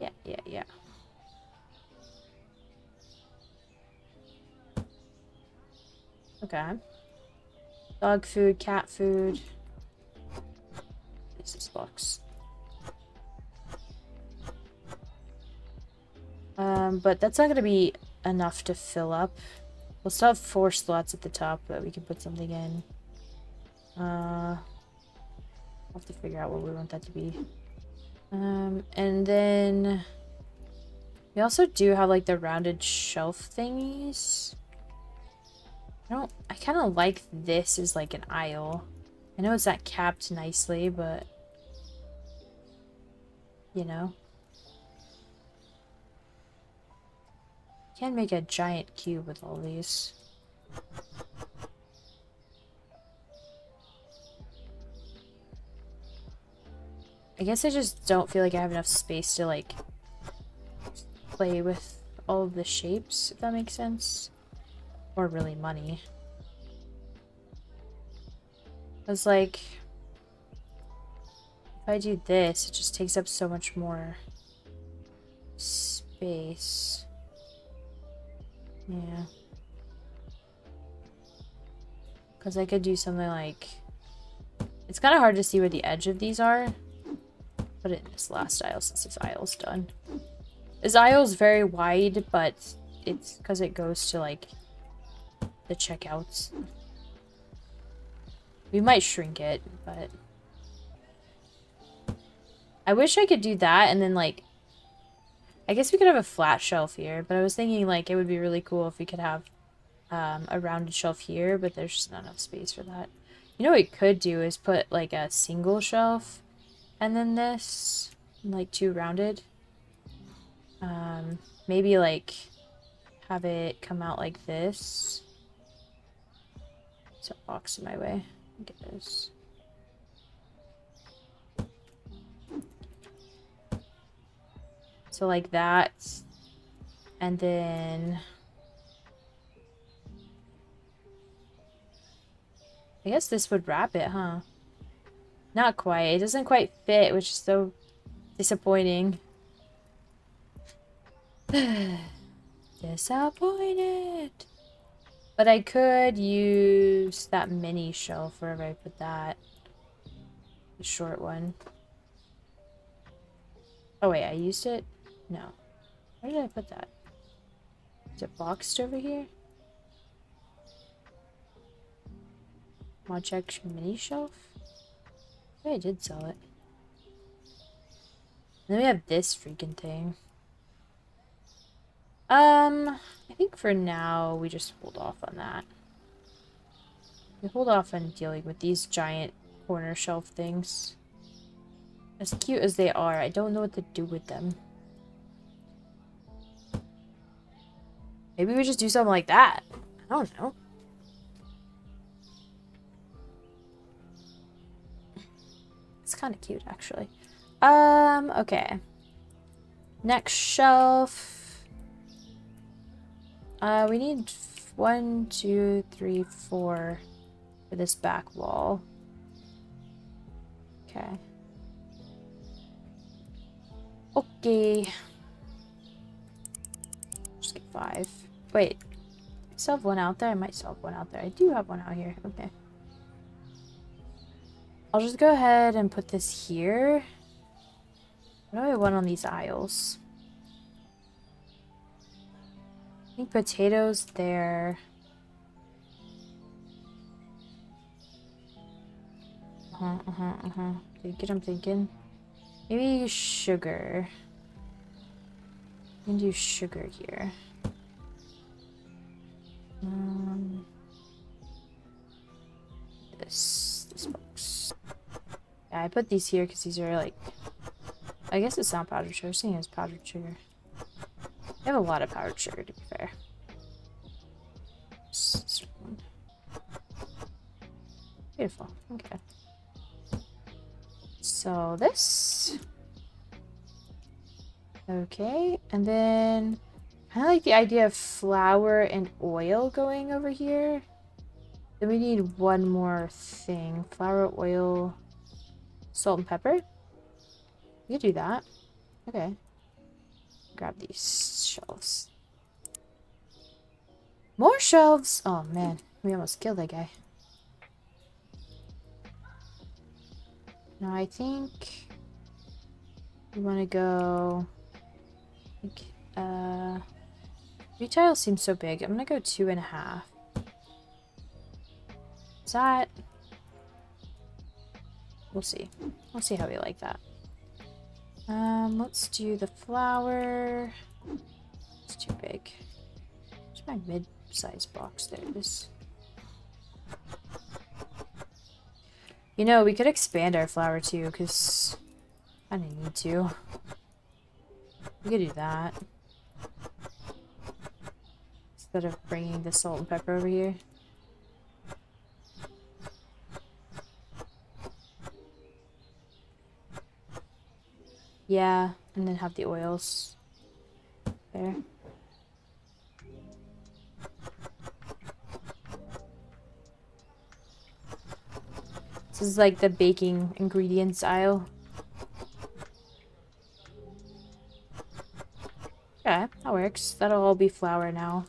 Yeah, yeah, yeah. Okay. Dog food, cat food. This box? Um, but that's not going to be enough to fill up. We'll still have four slots at the top that we can put something in. Uh, I'll have to figure out what we want that to be. Um, and then we also do have like the rounded shelf thingies. I don't, I kind of like this as like an aisle. I know it's not capped nicely, but you know? Can make a giant cube with all these. I guess I just don't feel like I have enough space to like play with all of the shapes, if that makes sense. Or really money. Because like, if I do this, it just takes up so much more space. Yeah. Because I could do something like... It's kind of hard to see where the edge of these are. Put it in this last aisle since this aisle's done. This aisle's very wide, but it's because it goes to like the checkouts. We might shrink it, but... I wish I could do that and then like... I guess we could have a flat shelf here, but I was thinking like it would be really cool if we could have um, a rounded shelf here, but there's just not enough space for that. You know what we could do is put like a single shelf and then this, like two rounded. Um, maybe like have it come out like this. It's a box in my way. At this. So like that. And then I guess this would wrap it, huh? Not quite. It doesn't quite fit, which is so disappointing. Disappointed. But I could use that mini shelf wherever I put that. The short one. Oh wait, I used it? No. Where did I put that? Is it boxed over here? Check mini shelf? I, I did sell it. And then we have this freaking thing. Um, I think for now we just hold off on that. We hold off on dealing with these giant corner shelf things. As cute as they are, I don't know what to do with them. Maybe we just do something like that. I don't know. It's kind of cute, actually. Um, okay. Next shelf. Uh, we need one, two, three, four for this back wall. Okay. Okay. Just get five. Wait. I still have one out there? I might still have one out there. I do have one out here. Okay. I'll just go ahead and put this here. What do I want on these aisles? I think potatoes there. Uh-huh, uh-huh, uh-huh. Get I'm thinking. Maybe sugar. We can do sugar here. Um, this, this box. Yeah, I put these here because these are like, I guess it's not powdered sugar. Seeing as powdered sugar. I have a lot of powdered sugar to be fair. Beautiful. Okay. So this. Okay, and then I like the idea of flour and oil going over here. Then we need one more thing. Flour, oil, Salt and pepper? You do that. Okay. Grab these shelves. More shelves! Oh man, we almost killed that guy. Now I think we want to go. Uh, retail seems so big. I'm gonna go two and a half. Is that? We'll see. We'll see how we like that. Um, let's do the flour. It's too big. Where's my mid-sized box? There it is. You know, we could expand our flour too, because I didn't need to. We could do that. Instead of bringing the salt and pepper over here. Yeah, and then have the oils there. This is like the baking ingredients aisle. Okay, that works. That'll all be flour now.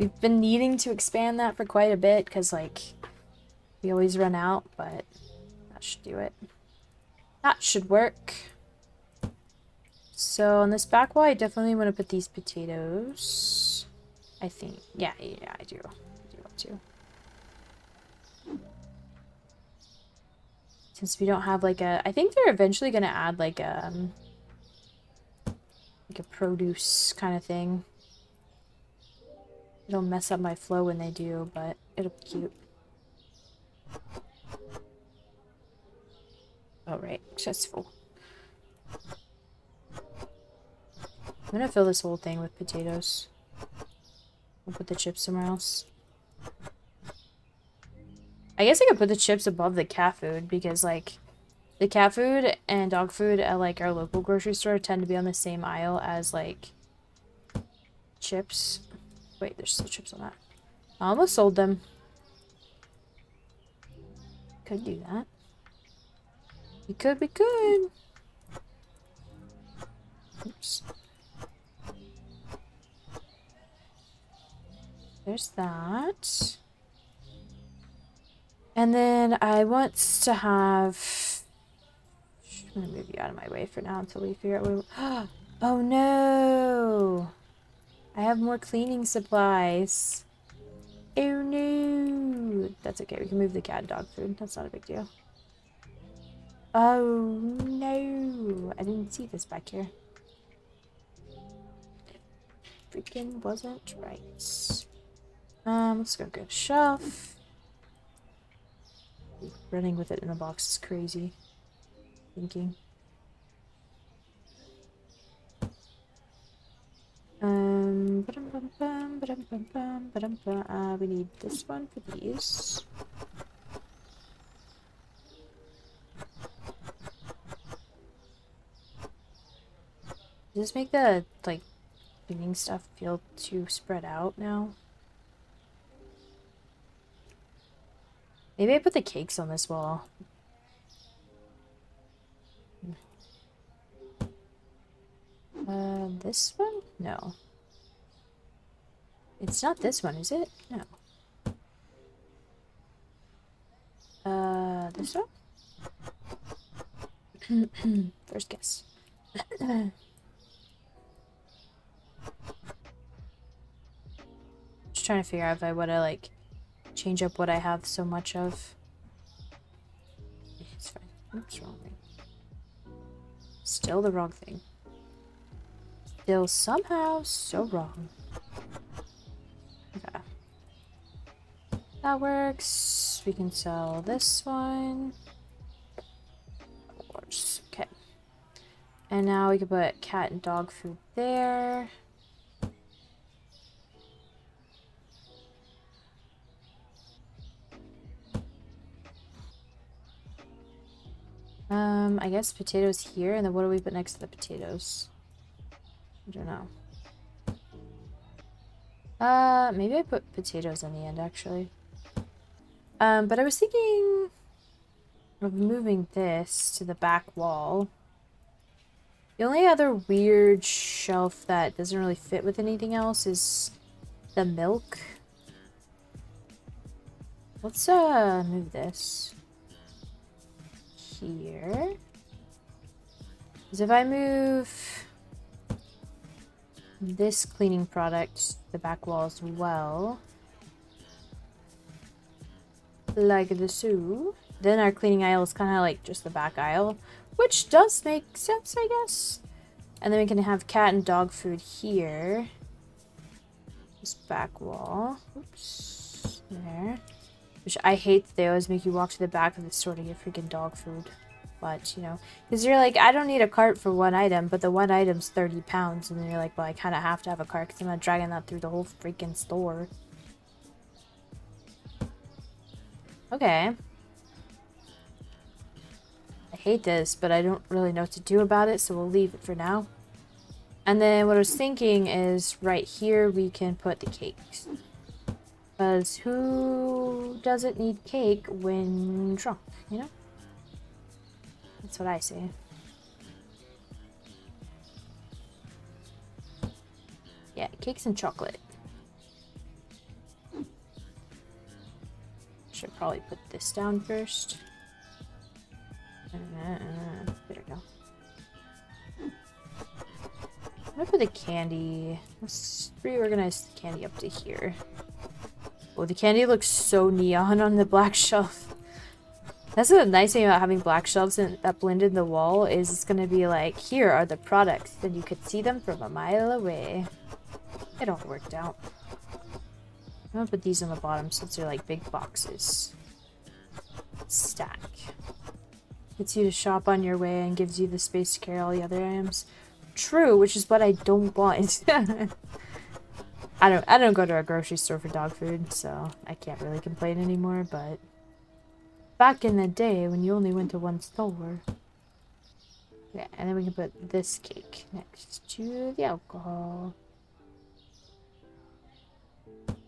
We've been needing to expand that for quite a bit because, like, we always run out, but that should do it. That should work. So on this back wall, I definitely want to put these potatoes. I think. Yeah, yeah, I do. I do want to. Since we don't have like a... I think they're eventually going to add like a... Um, like a produce kind of thing. It'll mess up my flow when they do, but it'll be cute. Right. Chest full. I'm gonna fill this whole thing with potatoes. I'll put the chips somewhere else. I guess I could put the chips above the cat food because like the cat food and dog food at like our local grocery store tend to be on the same aisle as like chips. Wait, there's still chips on that. I almost sold them. Could do that. We could, we could. Oops. There's that. And then I want to have... I'm going to move you out of my way for now until we figure out where... Oh no! I have more cleaning supplies. Oh no! That's okay, we can move the cat dog food. That's not a big deal. Oh no! I didn't see this back here. freaking wasn't right. Um, let's go get a shelf. Running with it in a box is crazy. Thinking. Um, uh, we need this one for these. Does this make the, like, cleaning stuff feel too spread out now? Maybe I put the cakes on this wall. Uh, this one? No. It's not this one, is it? No. Uh, this one? First guess. Just trying to figure out if I want to, like, change up what I have so much of. It's fine. Oops, wrong thing. Still the wrong thing. Still somehow so wrong. Okay. That works. We can sell this one. Okay. And now we can put cat and dog food there. Um, I guess potatoes here, and then what do we put next to the potatoes? I don't know. Uh, maybe I put potatoes in the end, actually. Um, but I was thinking of moving this to the back wall. The only other weird shelf that doesn't really fit with anything else is the milk. Let's, uh, move this here. Because if I move this cleaning product the back wall as well, like the so, then our cleaning aisle is kind of like just the back aisle, which does make sense, I guess. And then we can have cat and dog food here. This back wall. Oops. There. Which I hate that they always make you walk to the back of the store to get freaking dog food. But, you know, because you're like, I don't need a cart for one item, but the one item's 30 pounds. And then you're like, well, I kind of have to have a cart because I'm not dragging that through the whole freaking store. Okay. I hate this, but I don't really know what to do about it, so we'll leave it for now. And then what I was thinking is right here we can put the cakes. Because who doesn't need cake when drunk, you know? That's what I say. Yeah, cakes and chocolate. Should probably put this down first. Uh, there we go. Gonna put the candy. Let's reorganize the candy up to here. Oh, the candy looks so neon on the black shelf. That's the nice thing about having black shelves in, that blend in the wall is it's gonna be like, here are the products, and you could see them from a mile away. It all worked out. I'm gonna put these on the bottom since they're like big boxes. Stack. Gets you to shop on your way and gives you the space to carry all the other items. True, which is what I don't want. I don't I don't go to a grocery store for dog food, so I can't really complain anymore, but back in the day when you only went to one store. Yeah, and then we can put this cake next to the alcohol.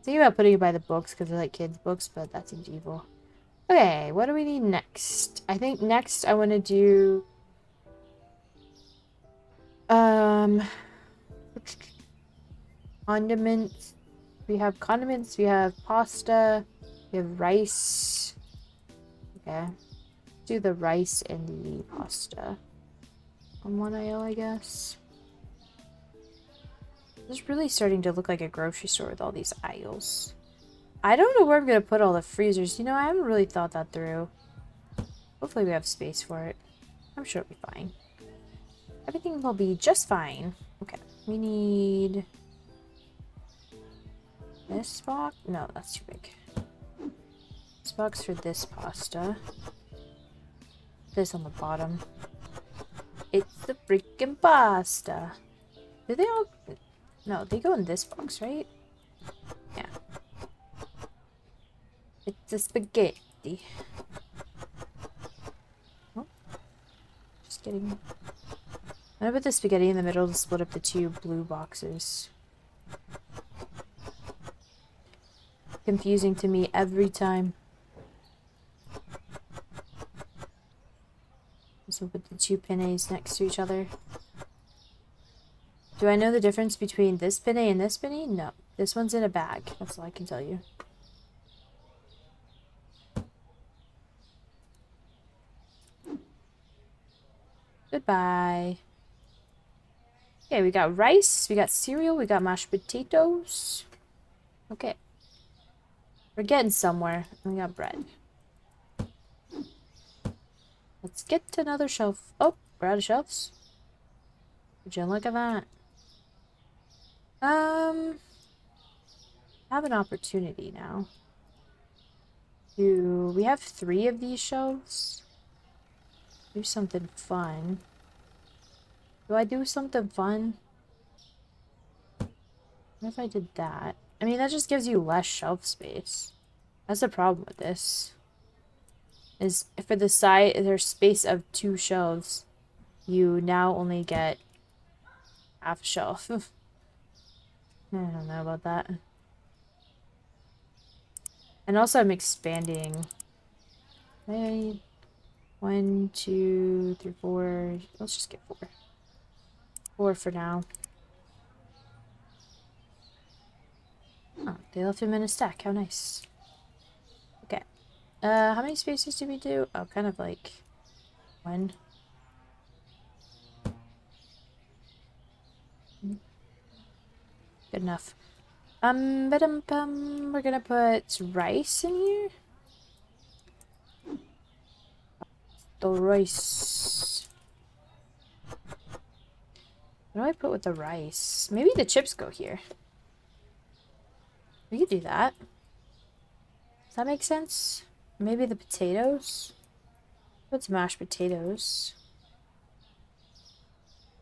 Think about putting it by the books because I like kids' books, but that seems evil. Okay, what do we need next? I think next I want to do... Um... Condiments. We have condiments, we have pasta, we have rice. Okay. Do the rice and the pasta on one aisle, I guess. It's really starting to look like a grocery store with all these aisles. I don't know where I'm going to put all the freezers. You know, I haven't really thought that through. Hopefully we have space for it. I'm sure it'll be fine. Everything will be just fine. Okay, we need... This box? No, that's too big. This box for this pasta. This on the bottom. It's the freaking pasta. Do they all... No, they go in this box, right? Yeah. It's the spaghetti. Oh. Just kidding. I'm gonna put the spaghetti in the middle to split up the two blue boxes. Confusing to me every time. So put the two pennies next to each other. Do I know the difference between this penne and this penne? No. This one's in a bag. That's all I can tell you. Goodbye. Okay, we got rice, we got cereal, we got mashed potatoes. Okay. We're getting somewhere. We got bread. Let's get another shelf. Oh, we're out of shelves. Would you look at that? Um, have an opportunity now. Do we have three of these shelves? Do something fun. Do I do something fun? What if I did that? I mean, that just gives you less shelf space. That's the problem with this. Is for the side, there's space of two shelves, you now only get half a shelf. I don't know about that. And also I'm expanding. One, two, three, four. Let's just get four. Four for now. Oh, they left him in a stack. How nice. Uh, how many spaces do we do? Oh, kind of like one. Good enough. Um, um, um, we're gonna put rice in here. The rice. What do I put with the rice? Maybe the chips go here. We could do that. Does that make sense? Maybe the potatoes? What's mashed potatoes.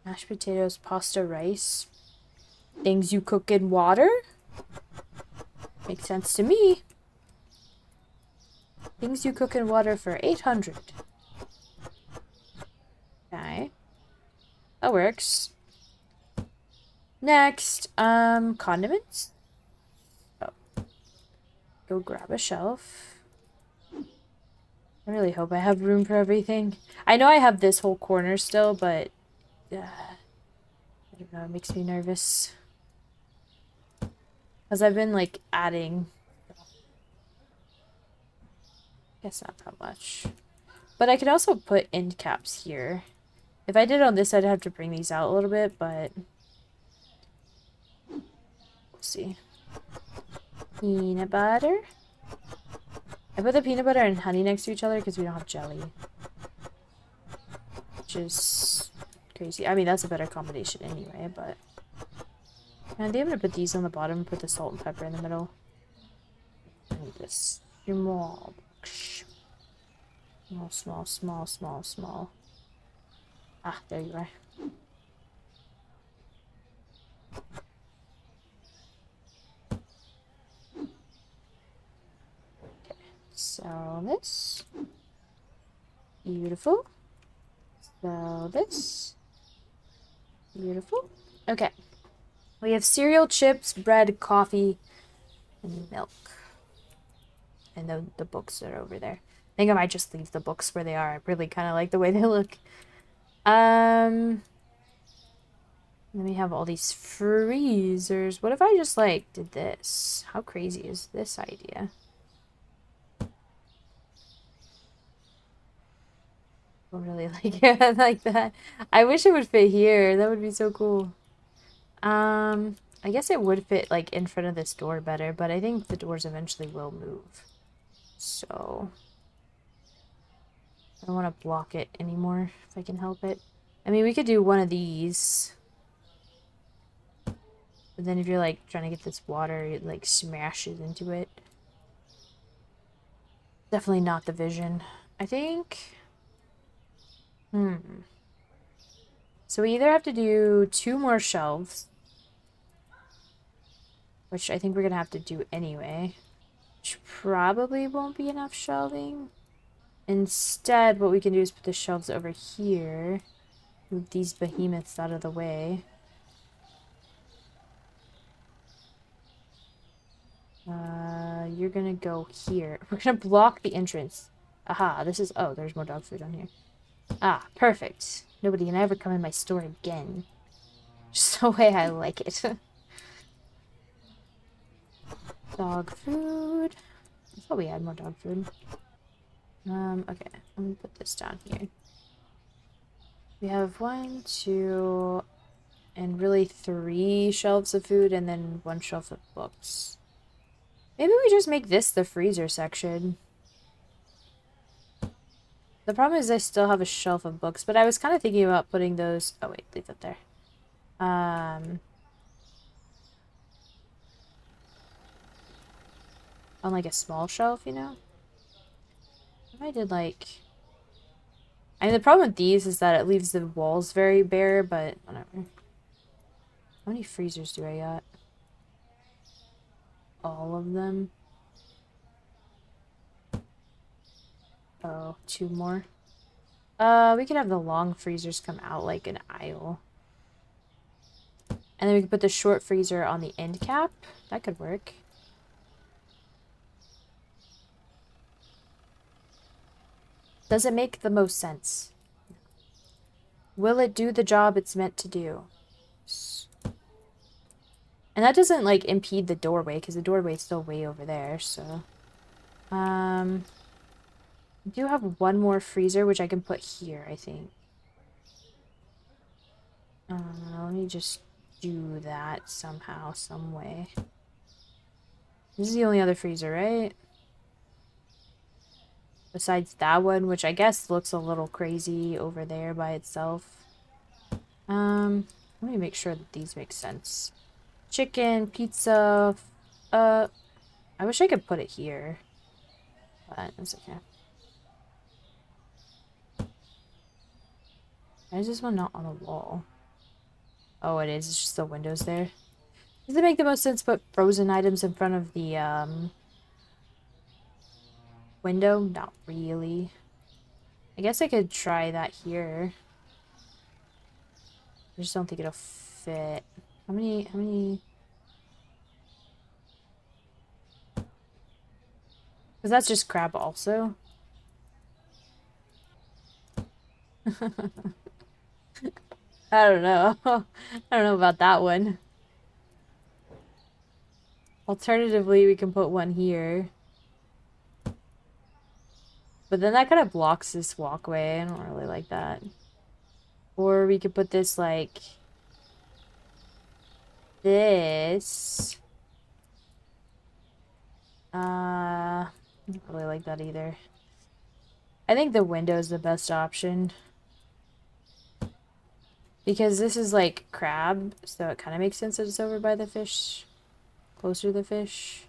Mashed potatoes, pasta, rice. Things you cook in water? Makes sense to me. Things you cook in water for 800. That works. Next, um, condiments. Oh. Go grab a shelf. I really hope I have room for everything. I know I have this whole corner still, but... Uh, I don't know, it makes me nervous. Because I've been, like, adding... Guess not that much. But I could also put end caps here. If I did on this, I'd have to bring these out a little bit, but... We'll see. Peanut butter. I put the peanut butter and honey next to each other because we don't have jelly. Which is crazy. I mean, that's a better combination anyway, but... And I'm going to put these on the bottom and put the salt and pepper in the middle. And this small Small, small, small, small, small. Ah, there you are. So this. Beautiful. So this. Beautiful. Okay. We have cereal, chips, bread, coffee, and milk. And the, the books are over there. I think I might just leave the books where they are. I really kind of like the way they look. Um, then we have all these freezers. What if I just, like, did this? How crazy is this idea? Really like it like that. I wish it would fit here. That would be so cool. Um, I guess it would fit like in front of this door better, but I think the doors eventually will move. So, I don't want to block it anymore if I can help it. I mean, we could do one of these. But then if you're like trying to get this water, it like smashes into it. Definitely not the vision. I think Hmm. So we either have to do two more shelves, which I think we're going to have to do anyway, which probably won't be enough shelving. Instead, what we can do is put the shelves over here, move these behemoths out of the way. Uh, you're gonna go here. We're gonna block the entrance. Aha, this is- oh, there's more dog food on here. Ah, perfect. Nobody can ever come in my store again. Just the way I like it. dog food. I thought we had more dog food. Um, okay. Let me put this down here. We have one, two, and really three shelves of food and then one shelf of books. Maybe we just make this the freezer section. The problem is I still have a shelf of books, but I was kind of thinking about putting those... Oh, wait, leave that there. Um, on, like, a small shelf, you know? If I did, like... I mean, the problem with these is that it leaves the walls very bare, but whatever. How many freezers do I got? All of them? Oh, two more. Uh, we could have the long freezers come out like an aisle. And then we could put the short freezer on the end cap. That could work. Does it make the most sense? Will it do the job it's meant to do? And that doesn't, like, impede the doorway, because the doorway is still way over there, so... Um... I do have one more freezer, which I can put here, I think. Uh, let me just do that somehow, some way. This is the only other freezer, right? Besides that one, which I guess looks a little crazy over there by itself. Um, let me make sure that these make sense. Chicken, pizza, uh, I wish I could put it here. But it's okay. Why is this one not on the wall? Oh, it is. It's just the windows there. Does it make the most sense to put frozen items in front of the um, window? Not really. I guess I could try that here. I just don't think it'll fit. How many, how many... Because that's just crab also. I don't know. I don't know about that one. Alternatively, we can put one here. But then that kind of blocks this walkway. I don't really like that. Or we could put this like this. Uh, I don't really like that either. I think the window is the best option. Because this is like crab, so it kind of makes sense that it's over by the fish. Closer to the fish.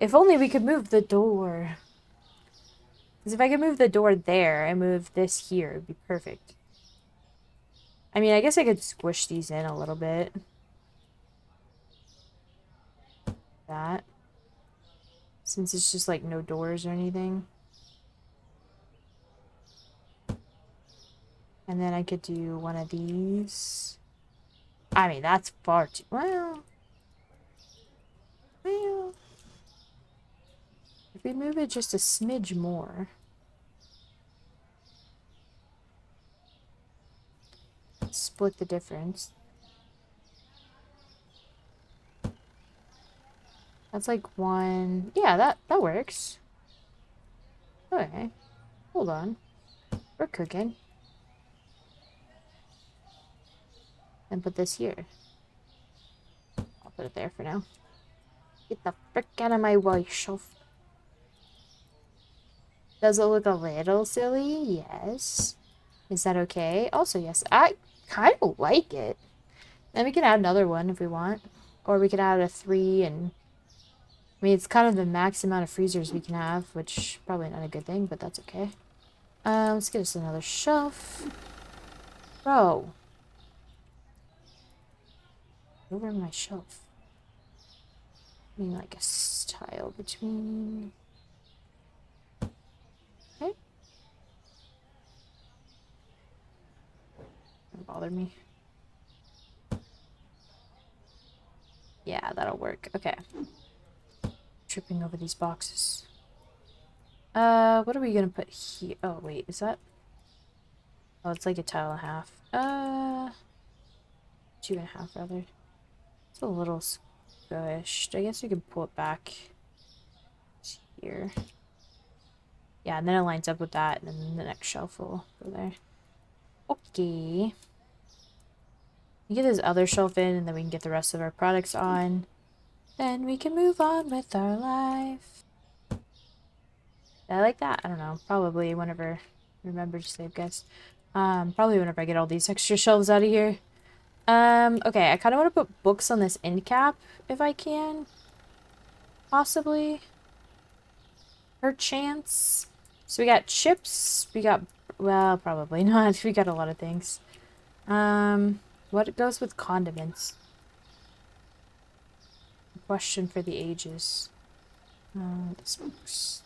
If only we could move the door. Because if I could move the door there and move this here, it'd be perfect. I mean, I guess I could squish these in a little bit. That. Since it's just like no doors or anything. And then I could do one of these. I mean, that's far too... Well... Well... If we move it just a smidge more... Split the difference. That's like one... Yeah, that, that works. Okay. Hold on. We're cooking. And put this here. I'll put it there for now. Get the frick out of my way, shelf. Does it look a little silly? Yes. Is that okay? Also, yes. I kind of like it. Then we can add another one if we want. Or we could add a three and... I mean, it's kind of the max amount of freezers we can have, which probably not a good thing, but that's okay. Um, let's get us another shelf. Bro, over my shelf. I mean, like a tile between. Okay. Don't bother me. Yeah, that'll work. Okay. Tripping over these boxes. Uh, what are we gonna put here? Oh, wait, is that? Oh, it's like a tile and a half. Uh, two and a half, rather. It's a little squished. I guess we can pull it back here. Yeah, and then it lines up with that, and then the next shelf will go there. Okay. We get this other shelf in, and then we can get the rest of our products on. Then we can move on with our life. I like that. I don't know. Probably whenever remember to save, guys. Um, probably whenever I get all these extra shelves out of here. Um, okay, I kind of want to put books on this end cap, if I can. Possibly. Per chance. So we got chips, we got, well, probably not. We got a lot of things. Um, what goes with condiments? Question for the ages. Uh, this.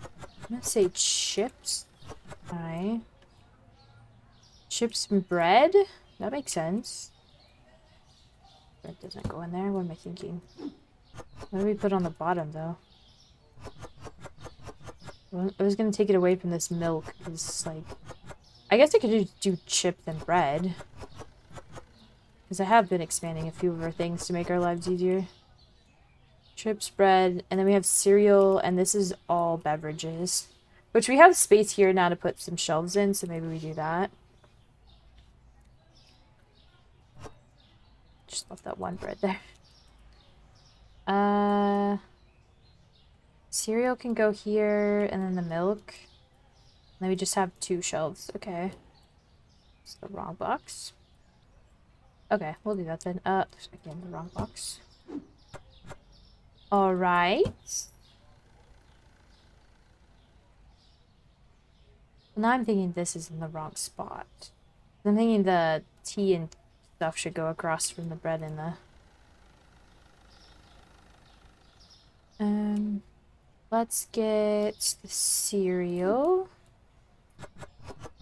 I'm gonna say chips. Alright. Chips and bread? That makes sense. That doesn't go in there. What am I thinking? What do we put on the bottom, though? I was gonna take it away from this milk, because, like... I guess I could just do chip than bread. Because I have been expanding a few of our things to make our lives easier. Chips, bread, and then we have cereal, and this is all beverages. Which we have space here now to put some shelves in, so maybe we do that. Just left that one bread there. Uh, cereal can go here, and then the milk. Then we just have two shelves. Okay. It's the wrong box. Okay, we'll do that then. Uh, again, the wrong box. Alright. Now I'm thinking this is in the wrong spot. I'm thinking the tea and stuff should go across from the bread and the... Um, let's get the cereal.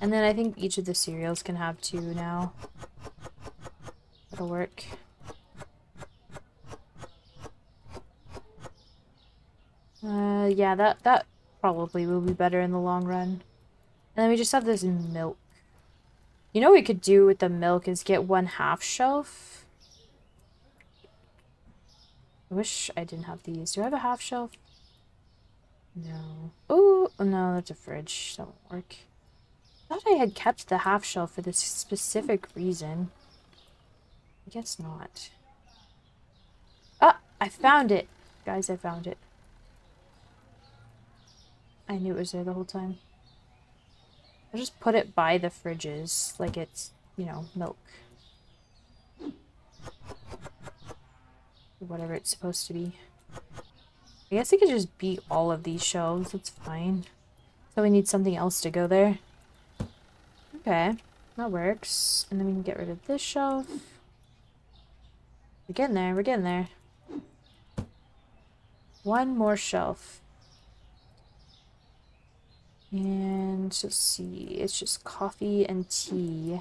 And then I think each of the cereals can have two now. That'll work. Uh, yeah, that, that probably will be better in the long run. And then we just have this milk. You know what we could do with the milk is get one half shelf. I wish I didn't have these. Do I have a half shelf? No. Oh, no, that's a fridge. That won't work. I thought I had kept the half shelf for this specific reason. I guess not. Ah, I found it. Guys, I found it. I knew it was there the whole time. I just put it by the fridges, like it's, you know, milk. whatever it's supposed to be. I guess I could just beat all of these shelves, that's fine. So we need something else to go there. Okay, that works. And then we can get rid of this shelf. We're getting there, we're getting there. One more shelf. And let's see, it's just coffee and tea.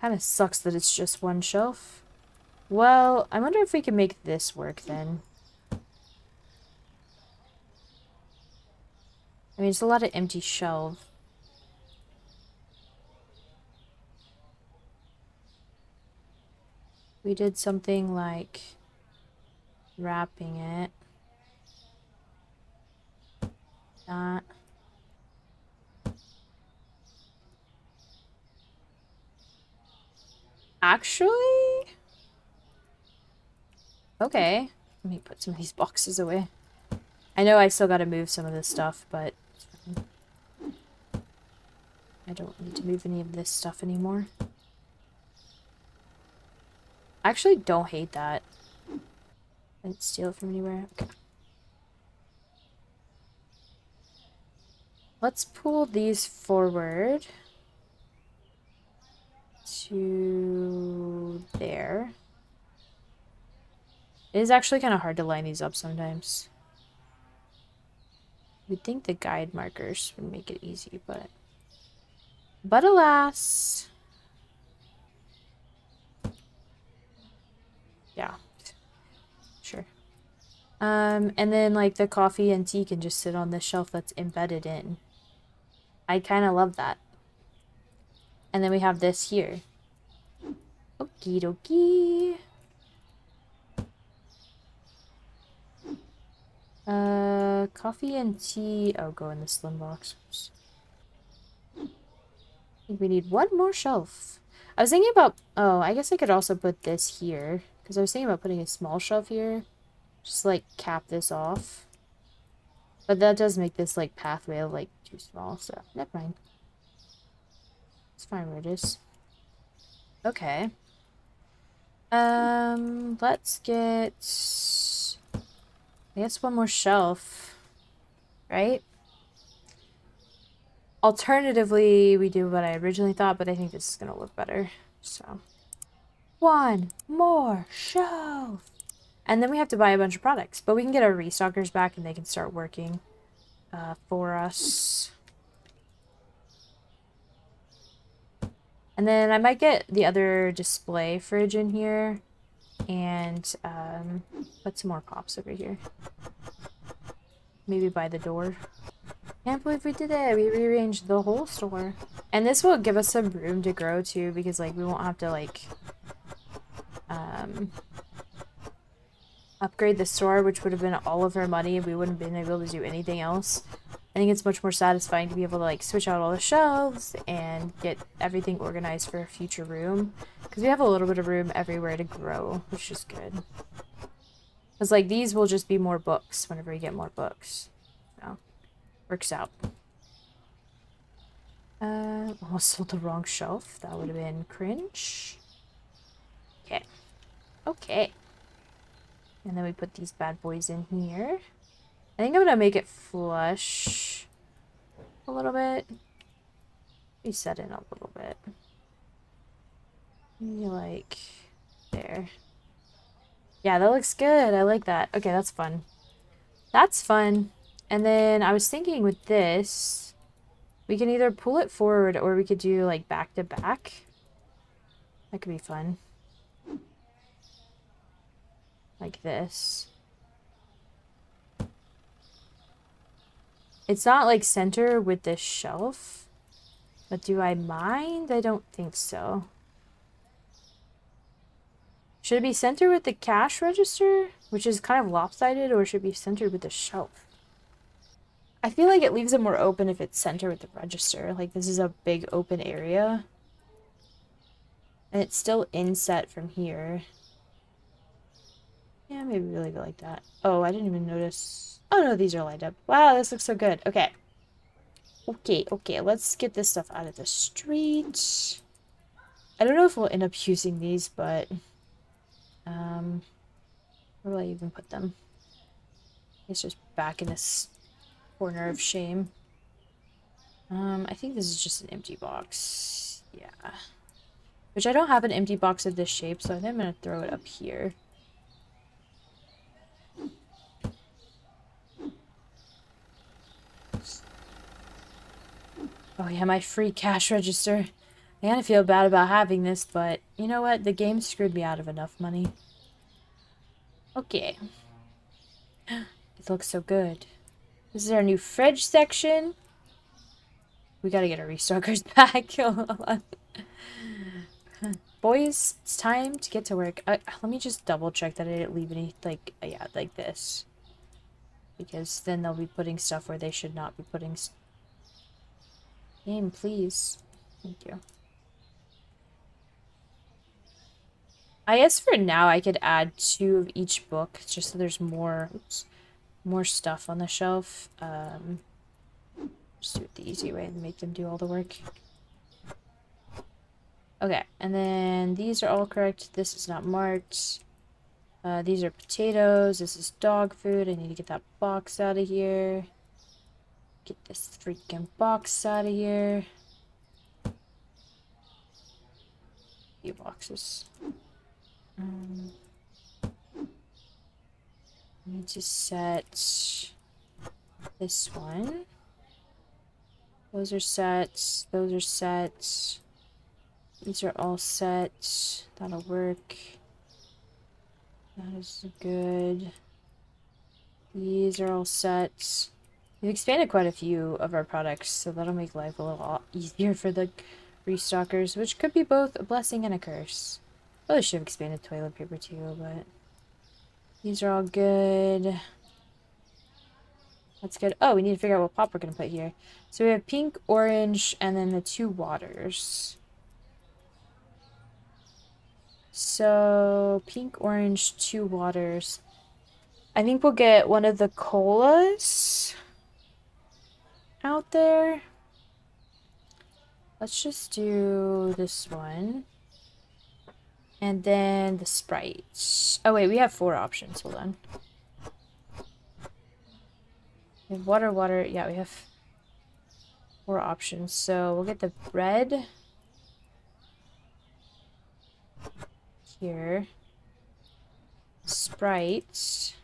Kind of sucks that it's just one shelf. Well, I wonder if we can make this work then. I mean, it's a lot of empty shelves. We did something like wrapping it. That. Actually? Okay. Let me put some of these boxes away. I know I still gotta move some of this stuff, but... I don't need to move any of this stuff anymore. I actually don't hate that. I didn't steal it from anywhere. Okay. Let's pull these forward to there. It is actually kind of hard to line these up sometimes. You'd think the guide markers would make it easy, but... But alas... Yeah. Sure. Um, and then, like, the coffee and tea can just sit on the shelf that's embedded in. I kind of love that. And then we have this here. Okie dokie. Uh, coffee and tea. Oh, go in the slim box. I think we need one more shelf. I was thinking about... Oh, I guess I could also put this here. Because I was thinking about putting a small shelf here. Just, like, cap this off. But that does make this, like, pathway, like, too small, so never mind. It's fine where it is. Okay. Um, let's get... I guess one more shelf. Right? Alternatively, we do what I originally thought, but I think this is going to look better. So, one more shelf. And then we have to buy a bunch of products. But we can get our restockers back and they can start working uh, for us. And then I might get the other display fridge in here and um, put some more pops over here. Maybe by the door. Can't believe we did it. We rearranged the whole store. And this will give us some room to grow too because like we won't have to like um, upgrade the store, which would have been all of our money and we wouldn't have been able to do anything else. I think it's much more satisfying to be able to like switch out all the shelves and get everything organized for a future room. Because we have a little bit of room everywhere to grow, which is good. Because like these will just be more books whenever we get more books. So, works out. Uh, almost sold the wrong shelf. That would have been cringe. Okay. Okay. And then we put these bad boys in here. I think I'm gonna make it flush a little bit. We set in a little bit. Maybe like there. Yeah, that looks good. I like that. Okay, that's fun. That's fun. And then I was thinking with this, We can either pull it forward or we could do like back to back. That could be fun. Like this. It's not like center with this shelf. But do I mind? I don't think so. Should it be centered with the cash register, which is kind of lopsided, or should it be centered with the shelf? I feel like it leaves it more open if it's centered with the register. Like, this is a big open area. And it's still inset from here. Yeah, maybe we leave it like that. Oh, I didn't even notice. Oh, no, these are lined up. Wow, this looks so good. Okay. Okay, okay, let's get this stuff out of the street. I don't know if we'll end up using these, but... Um, where will I even put them? It's just back in this corner of shame. Um, I think this is just an empty box. Yeah. Which I don't have an empty box of this shape, so I think I'm going to throw it up here. Oh yeah, my free cash register. I kind of feel bad about having this, but you know what? The game screwed me out of enough money. Okay. It looks so good. This is our new fridge section. We gotta get our restockers back. Boys, it's time to get to work. Uh, let me just double check that I didn't leave any, like, yeah, like this. Because then they'll be putting stuff where they should not be putting... Game, please. Thank you. I guess for now I could add two of each book just so there's more oops, more stuff on the shelf. Um, just do it the easy way and make them do all the work. Okay, and then these are all correct. This is not marked. Uh, these are potatoes. This is dog food. I need to get that box out of here. Get this freaking box out of here. Few boxes. Um, need to set this one. Those are set. Those are set. These are all set. That'll work. That is good. These are all set. We've expanded quite a few of our products, so that'll make life a little easier for the restockers, which could be both a blessing and a curse. Probably should have expanded toilet paper too, but these are all good. That's good. Oh, we need to figure out what pop we're going to put here. So we have pink, orange, and then the two waters. So, pink, orange, two waters. I think we'll get one of the colas out there. Let's just do this one. And then the sprites. Oh wait, we have four options. Hold on. We have water, water. Yeah, we have four options. So we'll get the bread. Here. Sprites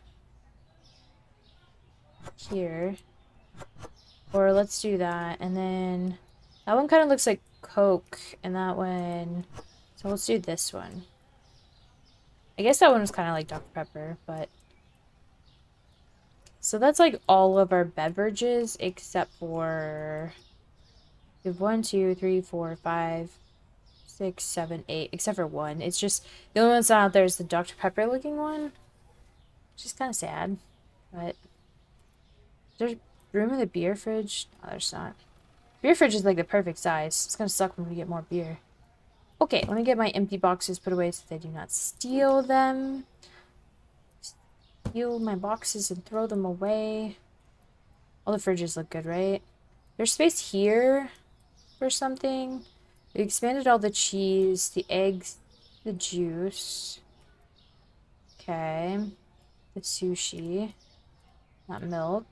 Here. Or let's do that. And then that one kind of looks like Coke. And that one... So let's do this one. I guess that one was kind of like Dr. Pepper, but... So that's like all of our beverages except for... We have one, two, three, four, five, six, seven, eight, except for one. It's just, the only one that's not out there is the Dr. Pepper looking one. Which is kind of sad, but... There's room in the beer fridge? No, there's not. Beer fridge is like the perfect size. It's gonna suck when we get more beer. Okay, let me get my empty boxes put away so they do not steal them. Steal my boxes and throw them away. All the fridges look good, right? There's space here for something. We expanded all the cheese, the eggs, the juice. Okay. The sushi. Not milk.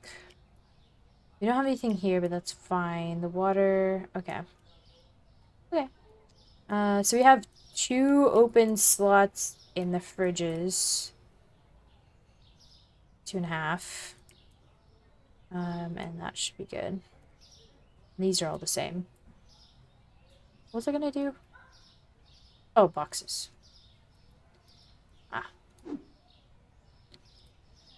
We don't have anything here, but that's fine. The water. Okay. Okay. Uh, so we have two open slots in the fridges. Two and a half. Um, and that should be good. These are all the same. What was I gonna do? Oh, boxes.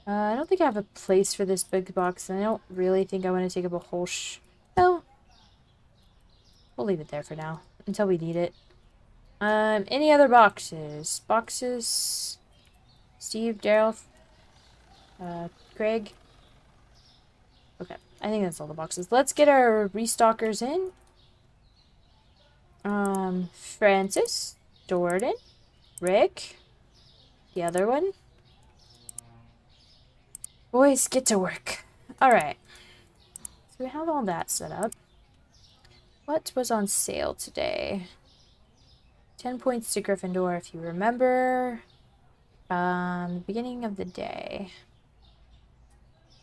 Uh, I don't think I have a place for this big box, and I don't really think I want to take up a whole sh- No. We'll leave it there for now, until we need it. Um, any other boxes? Boxes? Steve, Daryl, uh, Craig? Okay, I think that's all the boxes. Let's get our restockers in. Um, Francis, Jordan, Rick, the other one. Boys, get to work. Alright. So we have all that set up. What was on sale today? 10 points to Gryffindor, if you remember. Um, beginning of the day.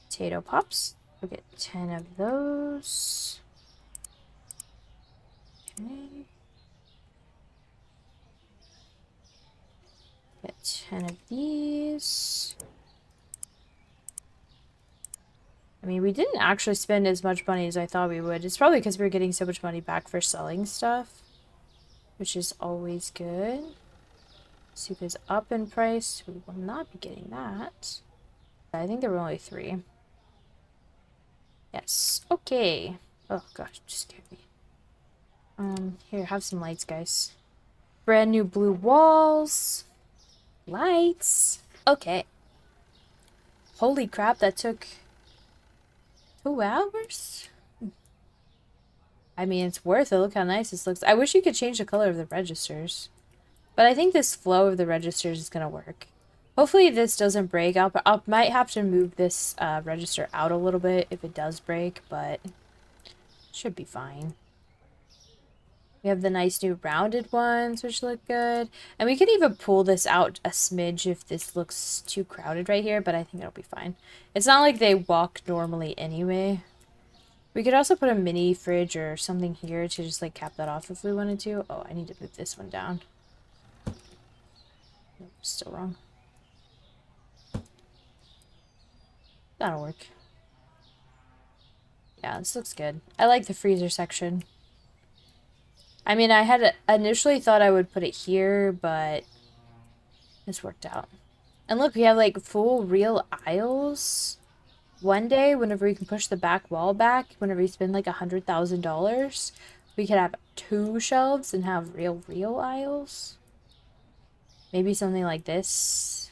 Potato Pops. We'll get 10 of those. Okay. Get 10 of these. I mean, we didn't actually spend as much money as I thought we would. It's probably because we are getting so much money back for selling stuff, which is always good. Soup is up in price. We will not be getting that. I think there were only three. Yes. Okay. Oh gosh, just scared me. Um, here, have some lights, guys. Brand new blue walls. Lights. Okay. Holy crap, that took two hours? I mean, it's worth it. Look how nice this looks. I wish you could change the color of the registers. But I think this flow of the registers is going to work. Hopefully this doesn't break. I'll, I might have to move this uh, register out a little bit if it does break, but should be fine. We have the nice new rounded ones, which look good. And we could even pull this out a smidge if this looks too crowded right here, but I think it'll be fine. It's not like they walk normally anyway. We could also put a mini fridge or something here to just like cap that off if we wanted to. Oh, I need to move this one down. Nope, still wrong. That'll work. Yeah, this looks good. I like the freezer section. I mean, I had initially thought I would put it here, but this worked out. And look, we have like full real aisles. One day, whenever we can push the back wall back, whenever we spend like a $100,000, we could have two shelves and have real, real aisles. Maybe something like this.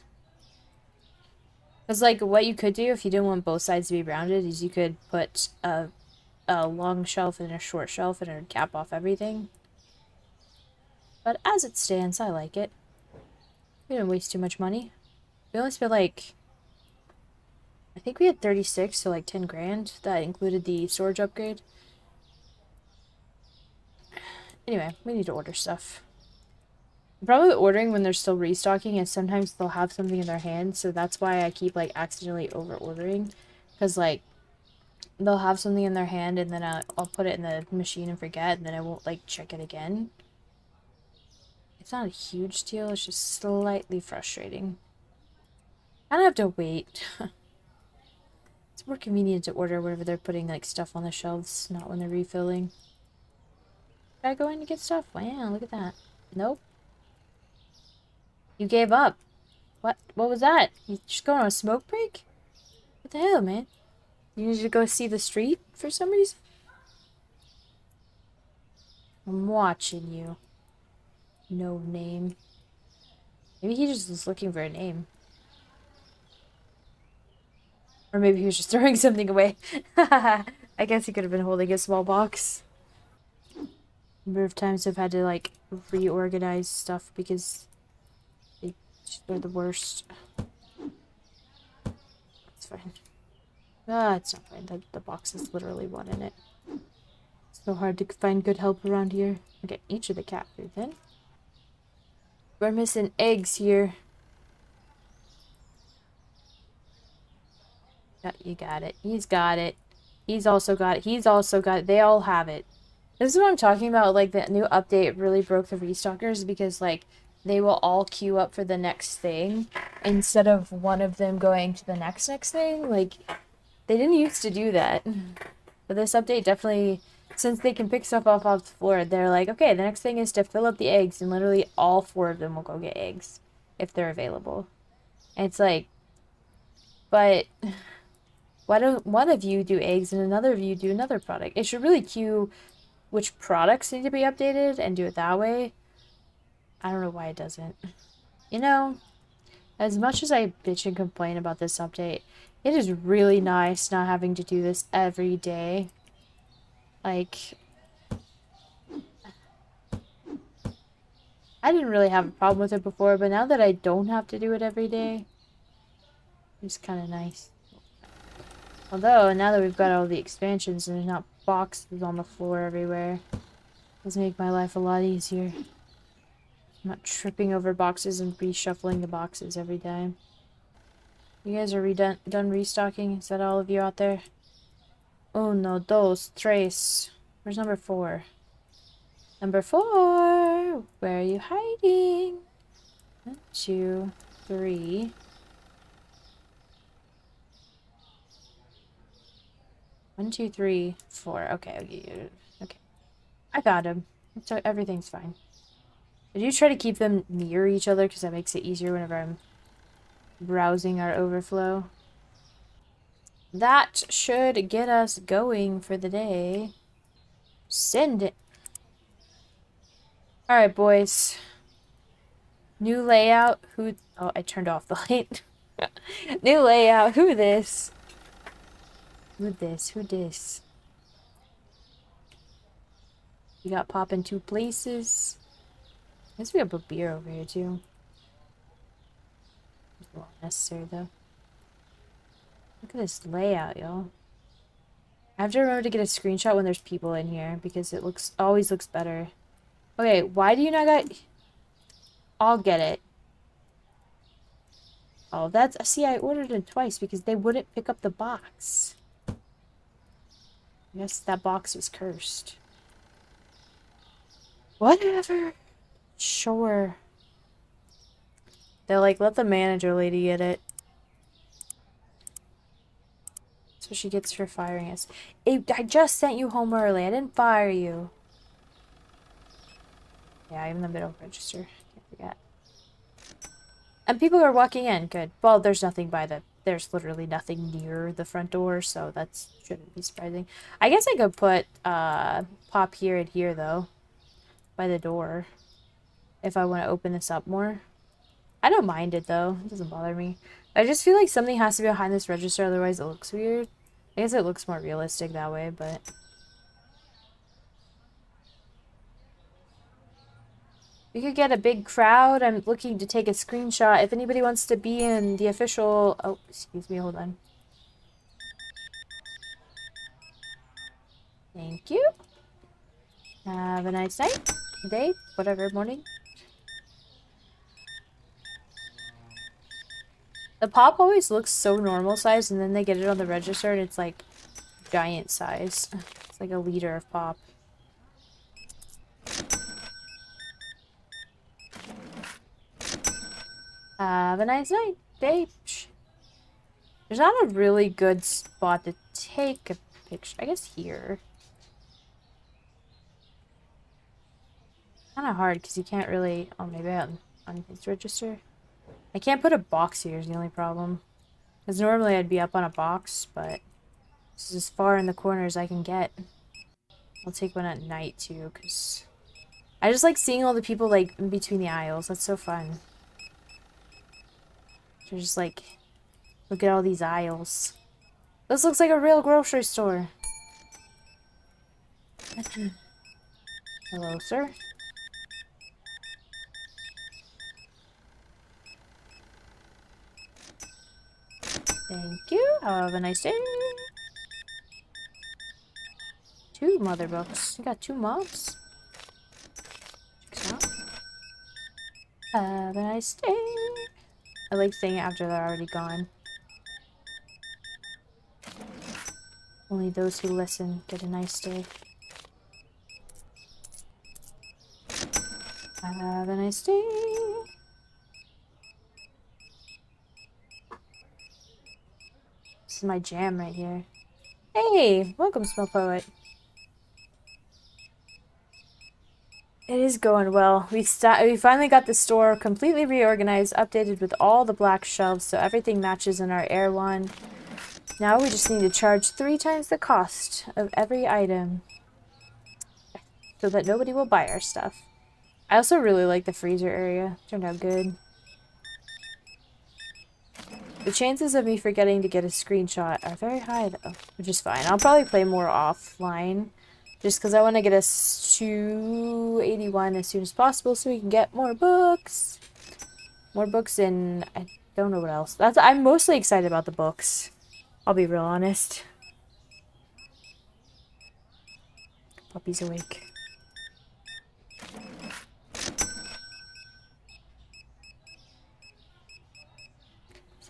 Because, like, what you could do if you didn't want both sides to be rounded is you could put a, a long shelf and a short shelf and it would cap off everything. But as it stands, I like it. We didn't waste too much money. We only spent, like, I think we had 36, so like 10 grand. That included the storage upgrade. Anyway, we need to order stuff. Probably ordering when they're still restocking and sometimes they'll have something in their hand, so that's why I keep like accidentally over ordering because like they'll have something in their hand and then I'll, I'll put it in the machine and forget and then I won't like check it again. It's not a huge deal, it's just slightly frustrating. I don't have to wait. it's more convenient to order whenever they're putting like stuff on the shelves, not when they're refilling. Did I go in to get stuff? Wow, look at that. Nope. You gave up. What? What was that? You just going on a smoke break? What the hell, man? You need to go see the street for some reason? I'm watching you. No name. Maybe he just was looking for a name. Or maybe he was just throwing something away. I guess he could have been holding a small box. Number of times I've had to like reorganize stuff because they're the worst. It's fine. Ah, it's not fine. The, the box has literally one in it. so hard to find good help around here. Okay, each of the cat food then. We're missing eggs here. You got it. He's got it. He's also got it. He's also got it. They all have it. This is what I'm talking about. Like, that new update really broke the restockers because, like, they will all queue up for the next thing instead of one of them going to the next next thing. Like, they didn't used to do that. But this update definitely since they can pick stuff off off the floor, they're like, okay, the next thing is to fill up the eggs, and literally all four of them will go get eggs if they're available. And it's like, but why don't one of you do eggs and another of you do another product? It should really queue which products need to be updated and do it that way. I don't know why it doesn't. You know, as much as I bitch and complain about this update, it is really nice not having to do this every day. Like, I didn't really have a problem with it before, but now that I don't have to do it every day, it's kind of nice. Although, now that we've got all the expansions and there's not boxes on the floor everywhere, does make my life a lot easier. I'm not tripping over boxes and reshuffling the boxes every time. You guys are done restocking? Is that all of you out there? Oh, Uno, those tres. Where's number four? Number four! Where are you hiding? One, two, three. One, two, three, four. Okay, okay. okay. I got him. So everything's fine. I do try to keep them near each other because that makes it easier whenever I'm browsing our overflow. That should get us going for the day. Send it. Alright, boys. New layout. Who... Oh, I turned off the light. New layout. Who this? Who this? Who this? You got pop in two places. I guess we have a beer over here too. Not necessary though. Look at this layout, y'all. I have to remember to get a screenshot when there's people in here because it looks always looks better. Okay, why do you not got... I'll get it. Oh, that's... See, I ordered it twice because they wouldn't pick up the box. I guess that box was cursed. Whatever. Sure. They're like, let the manager lady get it. So she gets for firing us. I just sent you home early. I didn't fire you. Yeah, even the middle register. Can't forget. And people are walking in. Good. Well, there's nothing by the... There's literally nothing near the front door, so that shouldn't be surprising. I guess I could put uh, Pop here and here, though. By the door. If I want to open this up more. I don't mind it, though. It doesn't bother me. I just feel like something has to be behind this register, otherwise it looks weird. I guess it looks more realistic that way, but... We could get a big crowd. I'm looking to take a screenshot. If anybody wants to be in the official... Oh, excuse me, hold on. Thank you. Have a nice night, day, whatever, morning. The pop always looks so normal size, and then they get it on the register, and it's like giant size. It's like a liter of pop. Have a nice night, day. There's not a really good spot to take a picture. I guess here. Kind of hard because you can't really. Oh, maybe on on his register. I can't put a box here is the only problem. Because normally I'd be up on a box, but this is as far in the corner as I can get. I'll take one at night too, because I just like seeing all the people like in between the aisles. That's so fun. They're just like, look at all these aisles. This looks like a real grocery store. Hello, sir. Thank you. Have a nice day. Two mother books. You got two mobs. Have a nice day. I like saying it after they're already gone. Only those who listen get a nice day. Have a nice day. This is my jam right here. Hey, welcome, Smell Poet. It is going well. We we finally got the store completely reorganized, updated with all the black shelves, so everything matches in our Erewhon. Now we just need to charge three times the cost of every item so that nobody will buy our stuff. I also really like the freezer area. Turned out good. The chances of me forgetting to get a screenshot are very high though, which is fine. I'll probably play more offline just because I want to get us to 81 as soon as possible so we can get more books. More books and I don't know what else. That's I'm mostly excited about the books. I'll be real honest. Puppy's awake.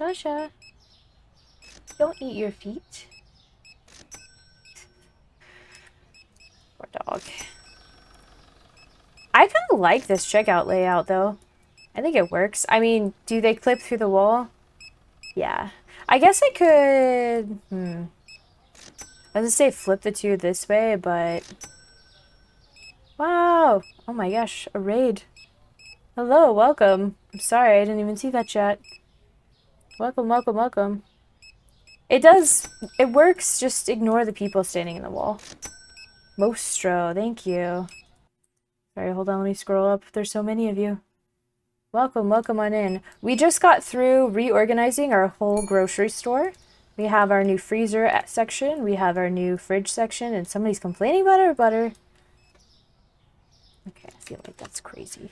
Sasha, don't eat your feet. Poor dog. I kind of like this checkout layout, though. I think it works. I mean, do they clip through the wall? Yeah. I guess I could... Hmm. I was gonna say flip the two this way, but... Wow! Oh my gosh, a raid. Hello, welcome. I'm sorry, I didn't even see that chat. Welcome, welcome, welcome. It does, it works, just ignore the people standing in the wall. Mostro, thank you. Sorry, hold on, let me scroll up. There's so many of you. Welcome, welcome on in. We just got through reorganizing our whole grocery store. We have our new freezer section, we have our new fridge section, and somebody's complaining about our butter. Okay, I feel like that's crazy.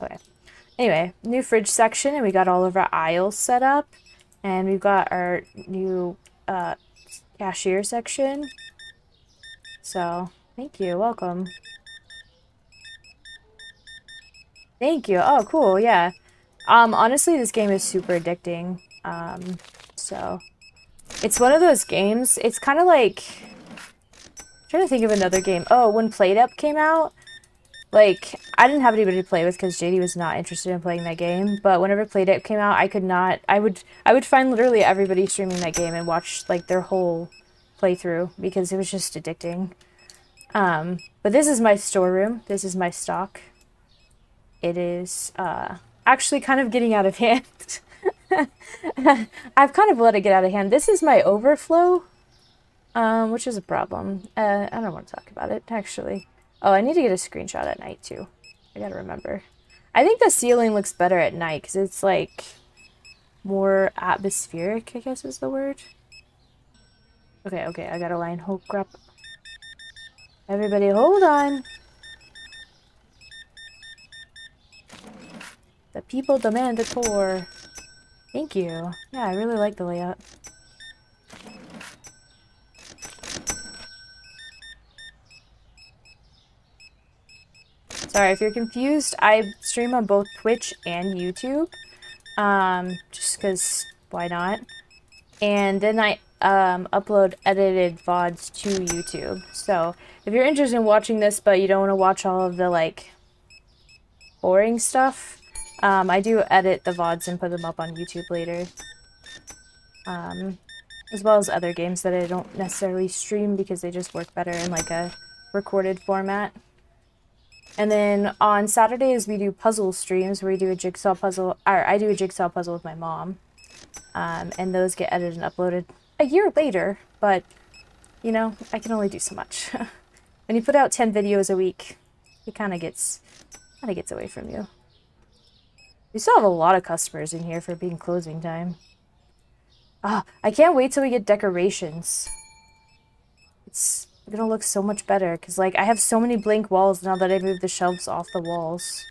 Okay. Anyway, new fridge section, and we got all of our aisles set up. And we've got our new uh, cashier section. So, thank you. Welcome. Thank you. Oh, cool. Yeah. Um, honestly, this game is super addicting. Um, so, it's one of those games. It's kind of like... I'm trying to think of another game. Oh, when PlateUp came out, like, I didn't have anybody to play with because JD was not interested in playing that game. But whenever PlateUp came out, I could not. I would. I would find literally everybody streaming that game and watch like their whole playthrough because it was just addicting. Um, but this is my storeroom. This is my stock. It is uh, actually kind of getting out of hand. I've kind of let it get out of hand. This is my overflow, um, which is a problem. Uh, I don't want to talk about it actually. Oh, I need to get a screenshot at night too. I gotta remember. I think the ceiling looks better at night because it's like more atmospheric, I guess is the word. Okay, okay, I got a line. Oh crap. Everybody hold on. The people demand a tour. Thank you. Yeah, I really like the layout. Sorry, if you're confused, I stream on both Twitch and YouTube. Um, just because, why not? And then I um, upload edited VODs to YouTube. So, if you're interested in watching this, but you don't want to watch all of the, like, boring stuff, um, I do edit the VODs and put them up on YouTube later. Um, as well as other games that I don't necessarily stream because they just work better in, like, a recorded format. And then on Saturdays we do puzzle streams where we do a jigsaw puzzle, or I do a jigsaw puzzle with my mom. Um, and those get edited and uploaded a year later, but you know, I can only do so much. when you put out 10 videos a week, it kind of gets, kind of gets away from you. We still have a lot of customers in here for being closing time. Ah, I can't wait till we get decorations. It's gonna look so much better because like I have so many blank walls now that I moved the shelves off the walls.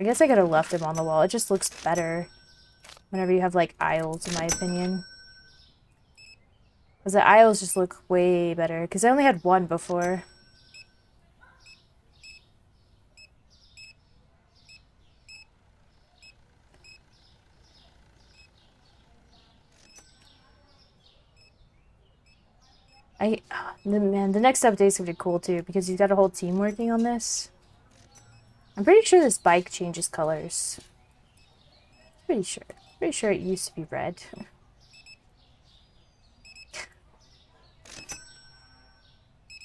I guess I could have left them on the wall. It just looks better whenever you have like aisles in my opinion. Because the aisles just look way better because I only had one before. I, the, man, the next update is gonna be cool too because you've got a whole team working on this. I'm pretty sure this bike changes colors. Pretty sure. Pretty sure it used to be red.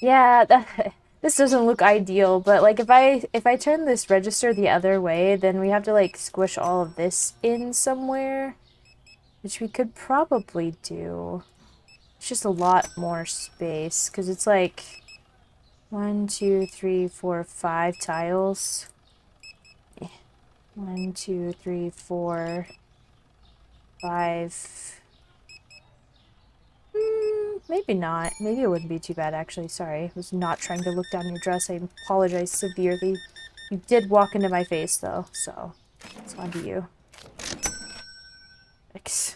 yeah, that, this doesn't look ideal, but like if I if I turn this register the other way, then we have to like squish all of this in somewhere, which we could probably do. It's just a lot more space because it's like one, two, three, four, five tiles. One, two, three, four, five. Mm, maybe not. Maybe it wouldn't be too bad, actually. Sorry. I was not trying to look down your dress. I apologize severely. You did walk into my face, though, so it's on to you. Thanks.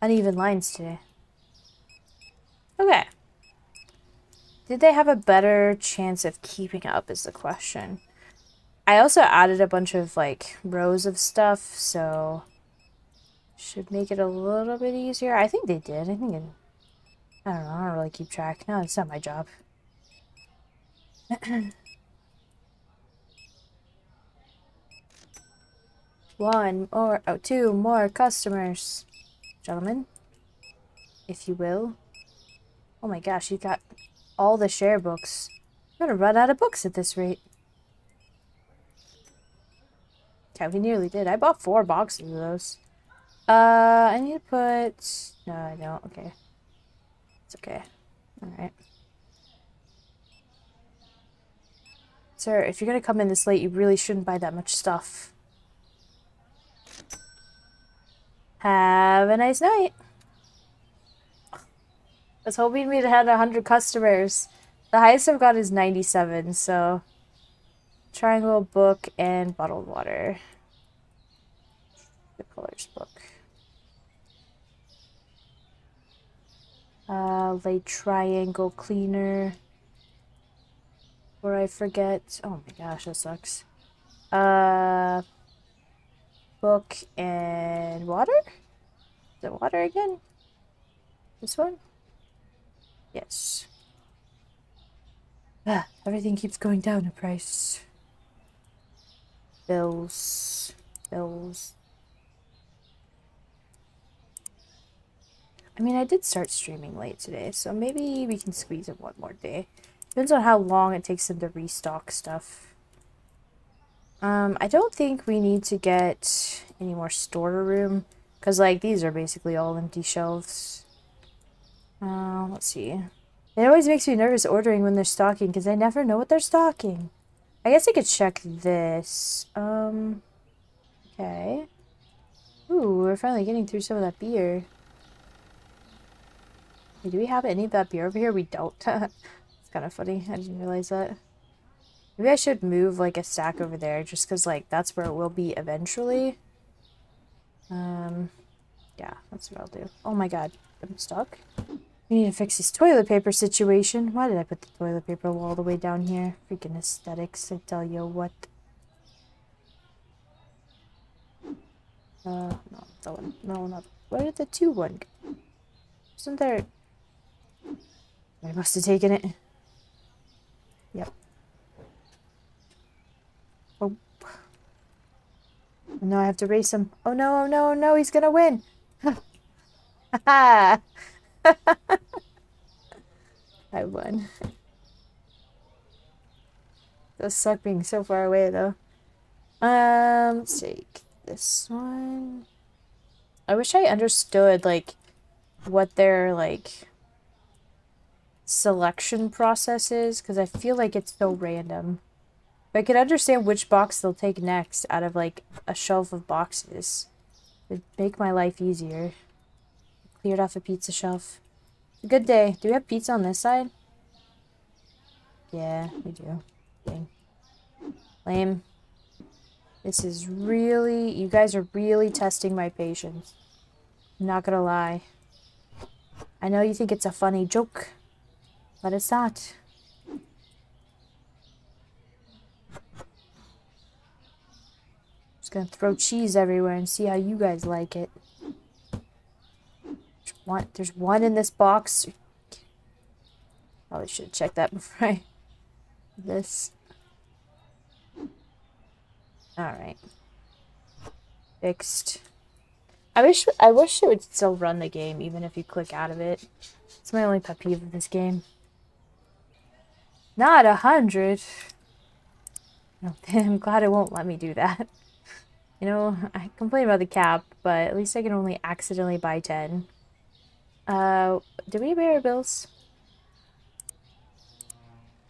Uneven lines today. Okay. Did they have a better chance of keeping up is the question. I also added a bunch of like rows of stuff, so should make it a little bit easier. I think they did. I think it, I don't know. I don't really keep track. No, it's not my job. One or oh, two more customers gentlemen, if you will. Oh my gosh, you got all the share books. I'm gonna run out of books at this rate. Yeah, we nearly did. I bought four boxes of those. Uh, I need to put... No, I don't. Okay. It's okay. Alright. Sir, if you're gonna come in this late, you really shouldn't buy that much stuff. Have a nice night. I was hoping we'd had 100 customers. The highest I've got is 97, so... Triangle, book, and bottled water. The colors book. Uh, lay triangle cleaner. Or I forget. Oh my gosh, that sucks. Uh, book and water? Is water again? This one? Yes. Ah, everything keeps going down in price. Bills. Bills. I mean, I did start streaming late today, so maybe we can squeeze it one more day. Depends on how long it takes them to restock stuff. Um, I don't think we need to get any more store room. Because, like, these are basically all empty shelves. Uh, let's see. It always makes me nervous ordering when they're stocking because I never know what they're stocking. I guess I could check this. Um, okay. Ooh, we're finally getting through some of that beer. Do we have any of that beer over here? We don't. it's kind of funny. I didn't realize that. Maybe I should move like a stack over there just because like that's where it will be eventually. Um, yeah, that's what I'll do. Oh my god, I'm stuck. We need to fix this toilet paper situation. Why did I put the toilet paper all the way down here? Freaking aesthetics, I tell you what. Uh, no, that one. No, not. Where did the two one go? Isn't there... I must have taken it. No, I have to race him. Oh no, oh no, oh no, he's gonna win. I won. Does suck being so far away though. Um, let's take this one. I wish I understood like what their like selection process is because I feel like it's so random. I could understand which box they'll take next out of like a shelf of boxes. It'd make my life easier. Cleared off a pizza shelf. Good day. Do we have pizza on this side? Yeah, we do. Dang. Lame. This is really... You guys are really testing my patience. I'm not gonna lie. I know you think it's a funny joke, but it's not. Gonna throw cheese everywhere and see how you guys like it. There's one, there's one in this box. Probably should have checked that before I... This. Alright. Fixed. I wish I wish it would still run the game even if you click out of it. It's my only pet peeve of this game. Not a hundred. I'm glad it won't let me do that. You know, I complain about the cap, but at least I can only accidentally buy 10. Uh, did we pay our bills?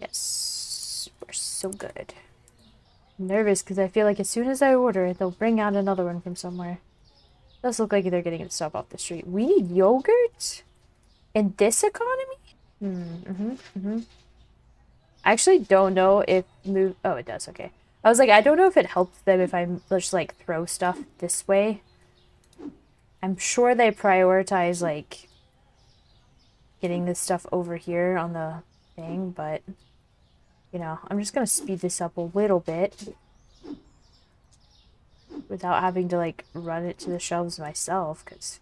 Yes, we're so good. I'm nervous because I feel like as soon as I order, it, they'll bring out another one from somewhere. Does look like they're getting it stuff off the street. We need yogurt? In this economy? Hmm, mm-hmm, mm-hmm. I actually don't know if move... Oh, it does, okay. I was like, I don't know if it helps them if I just, like, throw stuff this way. I'm sure they prioritize, like, getting this stuff over here on the thing, but, you know, I'm just gonna speed this up a little bit without having to, like, run it to the shelves myself, because,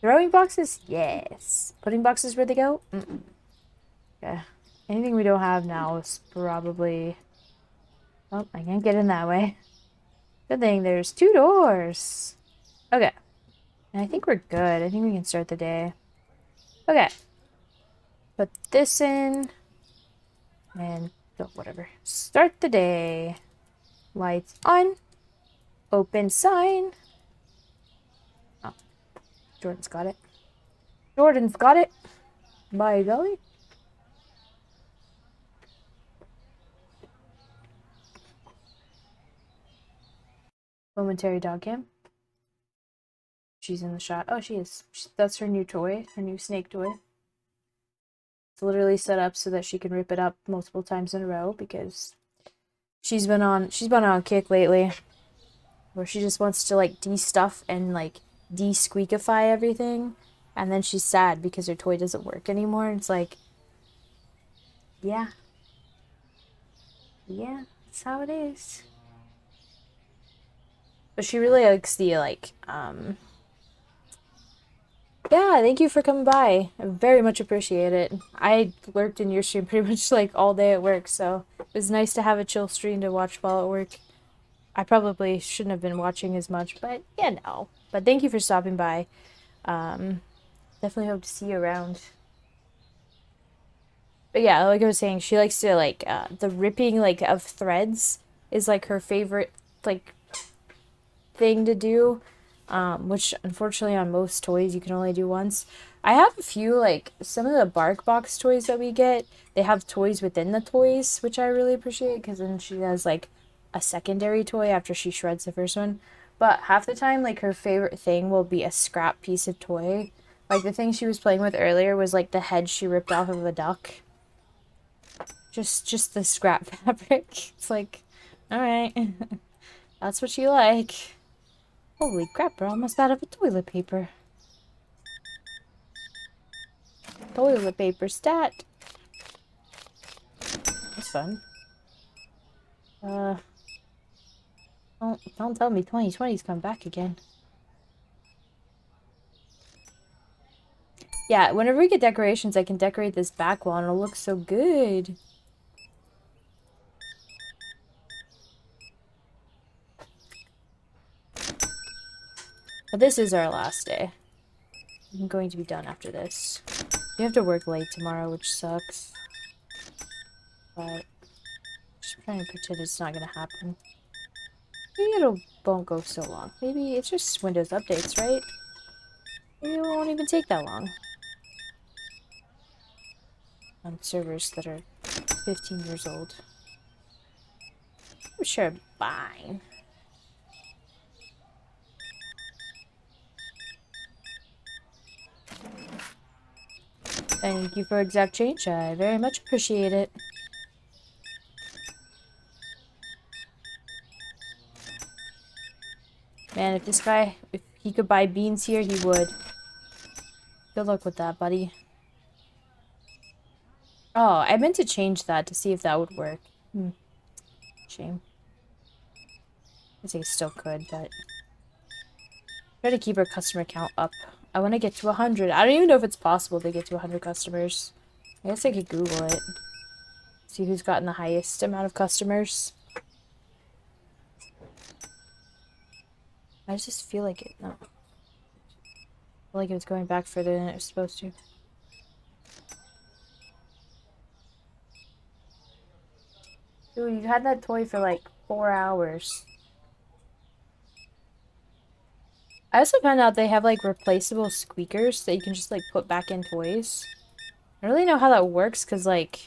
Throwing boxes? Yes. Putting boxes where they go? Mm -mm. Okay. Anything we don't have now is probably... Oh, I can't get in that way. Good thing there's two doors. Okay. And I think we're good. I think we can start the day. Okay. Put this in. And oh, whatever. Start the day. Lights on. Open sign. Oh. Jordan's got it. Jordan's got it. By golly. Momentary dog cam. She's in the shot. Oh, she is. That's her new toy, her new snake toy. It's literally set up so that she can rip it up multiple times in a row because she's been on she's been on a kick lately where she just wants to like de-stuff and like de-squeakify everything and then she's sad because her toy doesn't work anymore. It's like yeah. Yeah, that's how it is. But she really likes the, like, um... Yeah, thank you for coming by. I very much appreciate it. I lurked in your stream pretty much, like, all day at work, so it was nice to have a chill stream to watch while at work. I probably shouldn't have been watching as much, but, yeah, no. But thank you for stopping by. Um, definitely hope to see you around. But yeah, like I was saying, she likes to, like, uh, the ripping, like, of threads is, like, her favorite, like, thing to do, um, which unfortunately on most toys you can only do once. I have a few, like, some of the Bark Box toys that we get, they have toys within the toys, which I really appreciate, because then she has, like, a secondary toy after she shreds the first one. But half the time, like, her favorite thing will be a scrap piece of toy. Like, the thing she was playing with earlier was, like, the head she ripped off of a duck. Just, just the scrap fabric. It's like, alright. That's what you like. Holy crap, we're almost out of a toilet paper. Toilet paper stat. That's fun. Uh, don't, don't tell me 2020's come back again. Yeah, whenever we get decorations, I can decorate this back wall and it'll look so good. But this is our last day. I'm going to be done after this. We have to work late tomorrow, which sucks. But I'm just trying to pretend it's not gonna happen. Maybe it won't go so long. Maybe it's just Windows updates, right? Maybe it won't even take that long. On servers that are 15 years old. I'm sure fine. Thank you for exact change. I very much appreciate it. Man, if this guy, if he could buy beans here, he would. Good luck with that, buddy. Oh, I meant to change that to see if that would work. Hmm. Shame. I think still could, but try to keep our customer count up. I want to get to 100. I don't even know if it's possible to get to 100 customers. I guess I could Google it. See who's gotten the highest amount of customers. I just feel like it. No. Like it was going back further than it was supposed to. Dude, you had that toy for like four hours. I also found out they have like replaceable squeakers that you can just like put back in toys. I don't really know how that works because like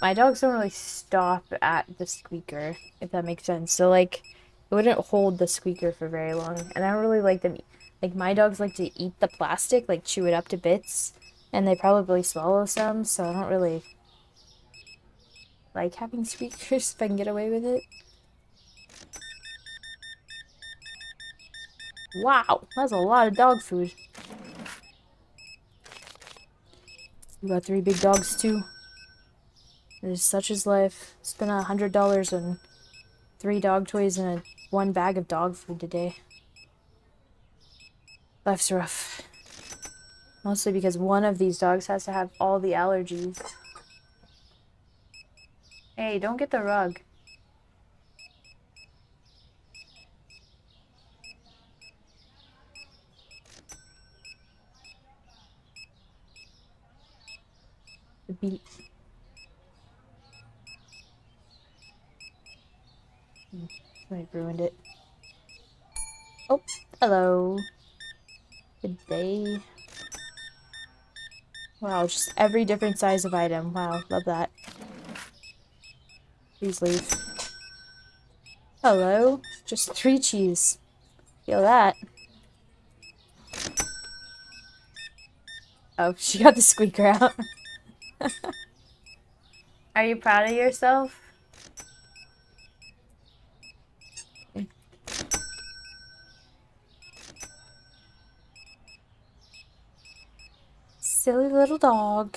my dogs don't really stop at the squeaker, if that makes sense. So like it wouldn't hold the squeaker for very long. And I don't really like them like my dogs like to eat the plastic, like chew it up to bits. And they probably swallow some, so I don't really like having squeakers if I can get away with it. Wow, that's a lot of dog food. We got three big dogs too. It is such as life. Spent a hundred dollars on three dog toys and a, one bag of dog food today. Life's rough. Mostly because one of these dogs has to have all the allergies. Hey, don't get the rug. The hmm, beat. I ruined it. Oh, hello. Good day. Wow, just every different size of item. Wow, love that. Please leave. Hello. Just three cheese. Feel that. Oh, she got the squeaker out. Are you proud of yourself? Silly little dog.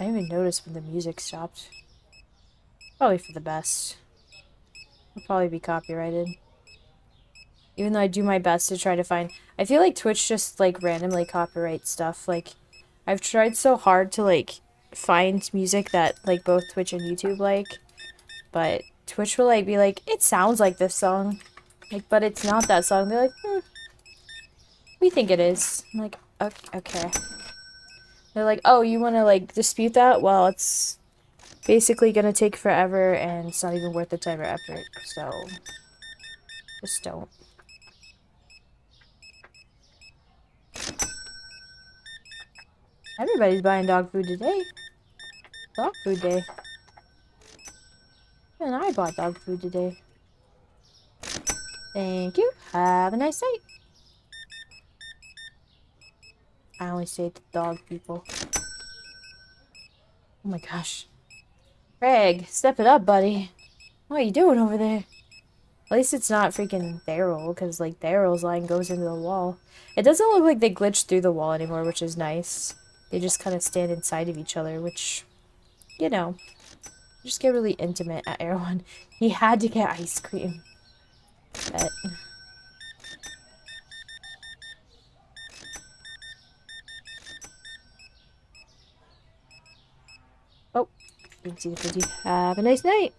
I even notice when the music stopped. Probably for the best. I'll probably be copyrighted. Even though I do my best to try to find... I feel like Twitch just, like, randomly copyright stuff. Like, I've tried so hard to, like, find music that, like, both Twitch and YouTube like. But Twitch will, like, be like, it sounds like this song. Like, but it's not that song. They're like, hmm. We think it is. I'm like, okay. They're like, oh, you want to, like, dispute that? Well, it's basically to take forever, and it's not even worth the time or effort, so just don't. Everybody's buying dog food today. Dog food day. And I bought dog food today. Thank you. Have a nice night. I only say it to dog people. Oh my gosh. Craig, step it up, buddy. What are you doing over there? At least it's not freaking Daryl, because, like, Daryl's line goes into the wall. It doesn't look like they glitched through the wall anymore, which is nice. They just kind of stand inside of each other, which, you know, just get really intimate at Erewhon. He had to get ice cream. But... Have a nice night.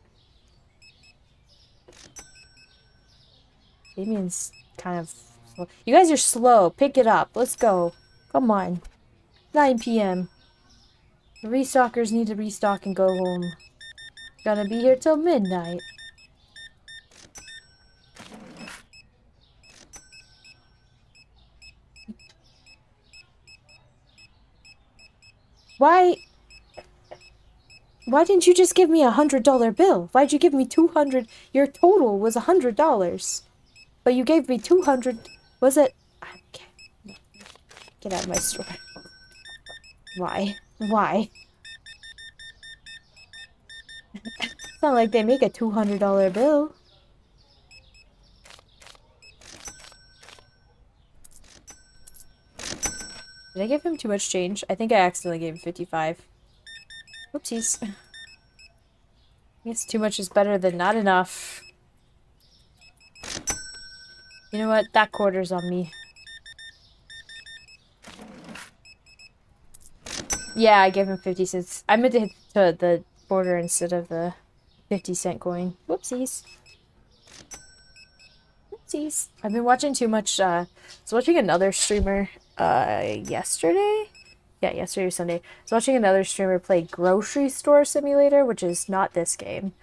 Damien's kind of. You guys are slow. Pick it up. Let's go. Come on. 9 p.m. The restockers need to restock and go home. Gonna be here till midnight. Why why didn't you just give me a hundred dollar bill? Why'd you give me two hundred? Your total was a hundred dollars. But you gave me two hundred. Was it? Okay. Get out of my store. Why? Why? it's not like they make a two hundred dollar bill. Did I give him too much change? I think I accidentally gave him 55. Oopsies. I guess too much is better than not enough. You know what? That quarter's on me. Yeah, I gave him 50 cents. I meant to hit to the border instead of the 50 cent coin. Whoopsies. Whoopsies. I've been watching too much, uh, I was watching another streamer, uh, yesterday? Yeah, yesterday or Sunday. I was watching another streamer play Grocery Store Simulator, which is not this game.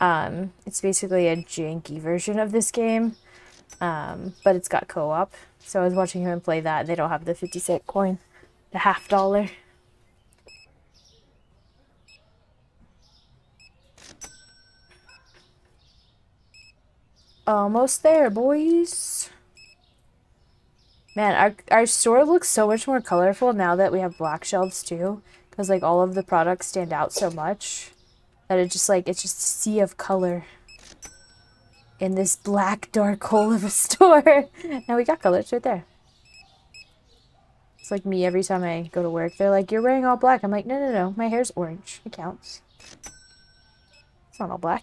Um, it's basically a janky version of this game, um, but it's got co-op. So I was watching him play that. They don't have the 50 cent coin, the half dollar. Almost there, boys. Man, our, our store looks so much more colorful now that we have black shelves too. Because like all of the products stand out so much. That it just like, it's just a sea of color. In this black dark hole of a store. now we got colors right there. It's like me every time I go to work. They're like, you're wearing all black. I'm like, no, no, no. My hair's orange. It counts. It's not all black.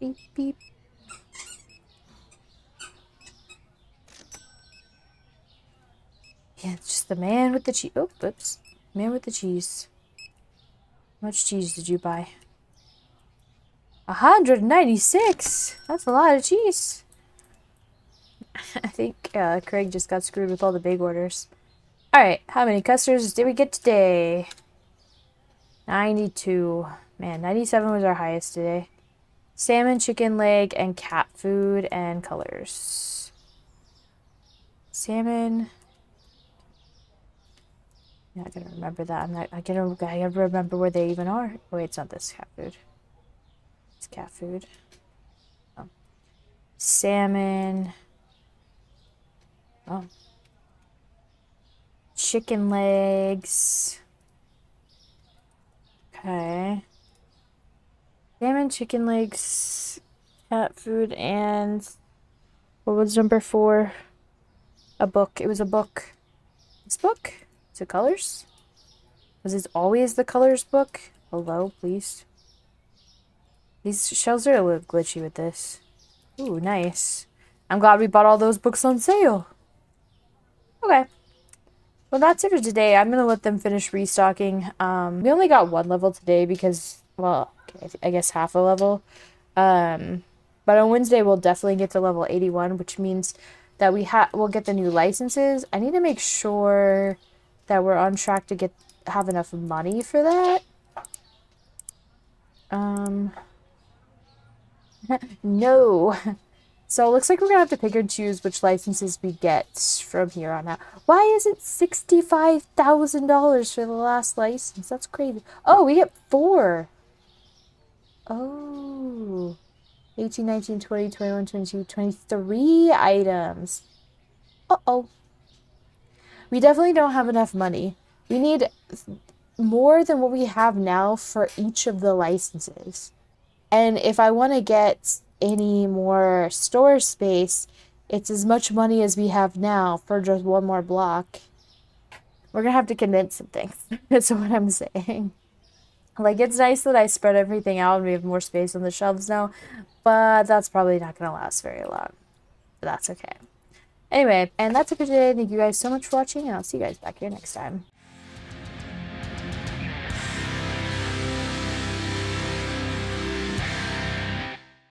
Beep, beep. Yeah, it's just the man with the cheese. Oh, whoops. Man with the cheese. How much cheese did you buy? 196! That's a lot of cheese. I think uh, Craig just got screwed with all the big orders. Alright, how many customers did we get today? 92. Man, 97 was our highest today. Salmon, chicken leg, and cat food and colors. Salmon. Yeah, I gotta remember that. I'm not. I gotta. I gotta remember where they even are. Oh, wait, it's not this cat food. It's cat food. Oh. Salmon. Oh. Chicken legs. Okay. Salmon, chicken legs, cat food, and what was number four? A book. It was a book. This book? It colors? Was this always the colors book? Hello, please. These shelves are a little glitchy with this. Ooh, nice. I'm glad we bought all those books on sale. Okay. Well, that's it for today. I'm going to let them finish restocking. Um, we only got one level today because, well, I guess half a level. Um, but on Wednesday, we'll definitely get to level 81, which means that we ha we'll get the new licenses. I need to make sure that we're on track to get have enough money for that. Um, no. So it looks like we're going to have to pick and choose which licenses we get from here on out. Why is it $65,000 for the last license? That's crazy. Oh, we get four. Oh. 18, 19, 20, 21, 22, 23 items. Uh-oh. We definitely don't have enough money. We need more than what we have now for each of the licenses. And if I want to get any more store space, it's as much money as we have now for just one more block. We're going to have to condense some things. That's what I'm saying. Like, it's nice that I spread everything out and we have more space on the shelves now, but that's probably not going to last very long. But that's okay. Anyway, and that's it for today. Thank you guys so much for watching, and I'll see you guys back here next time.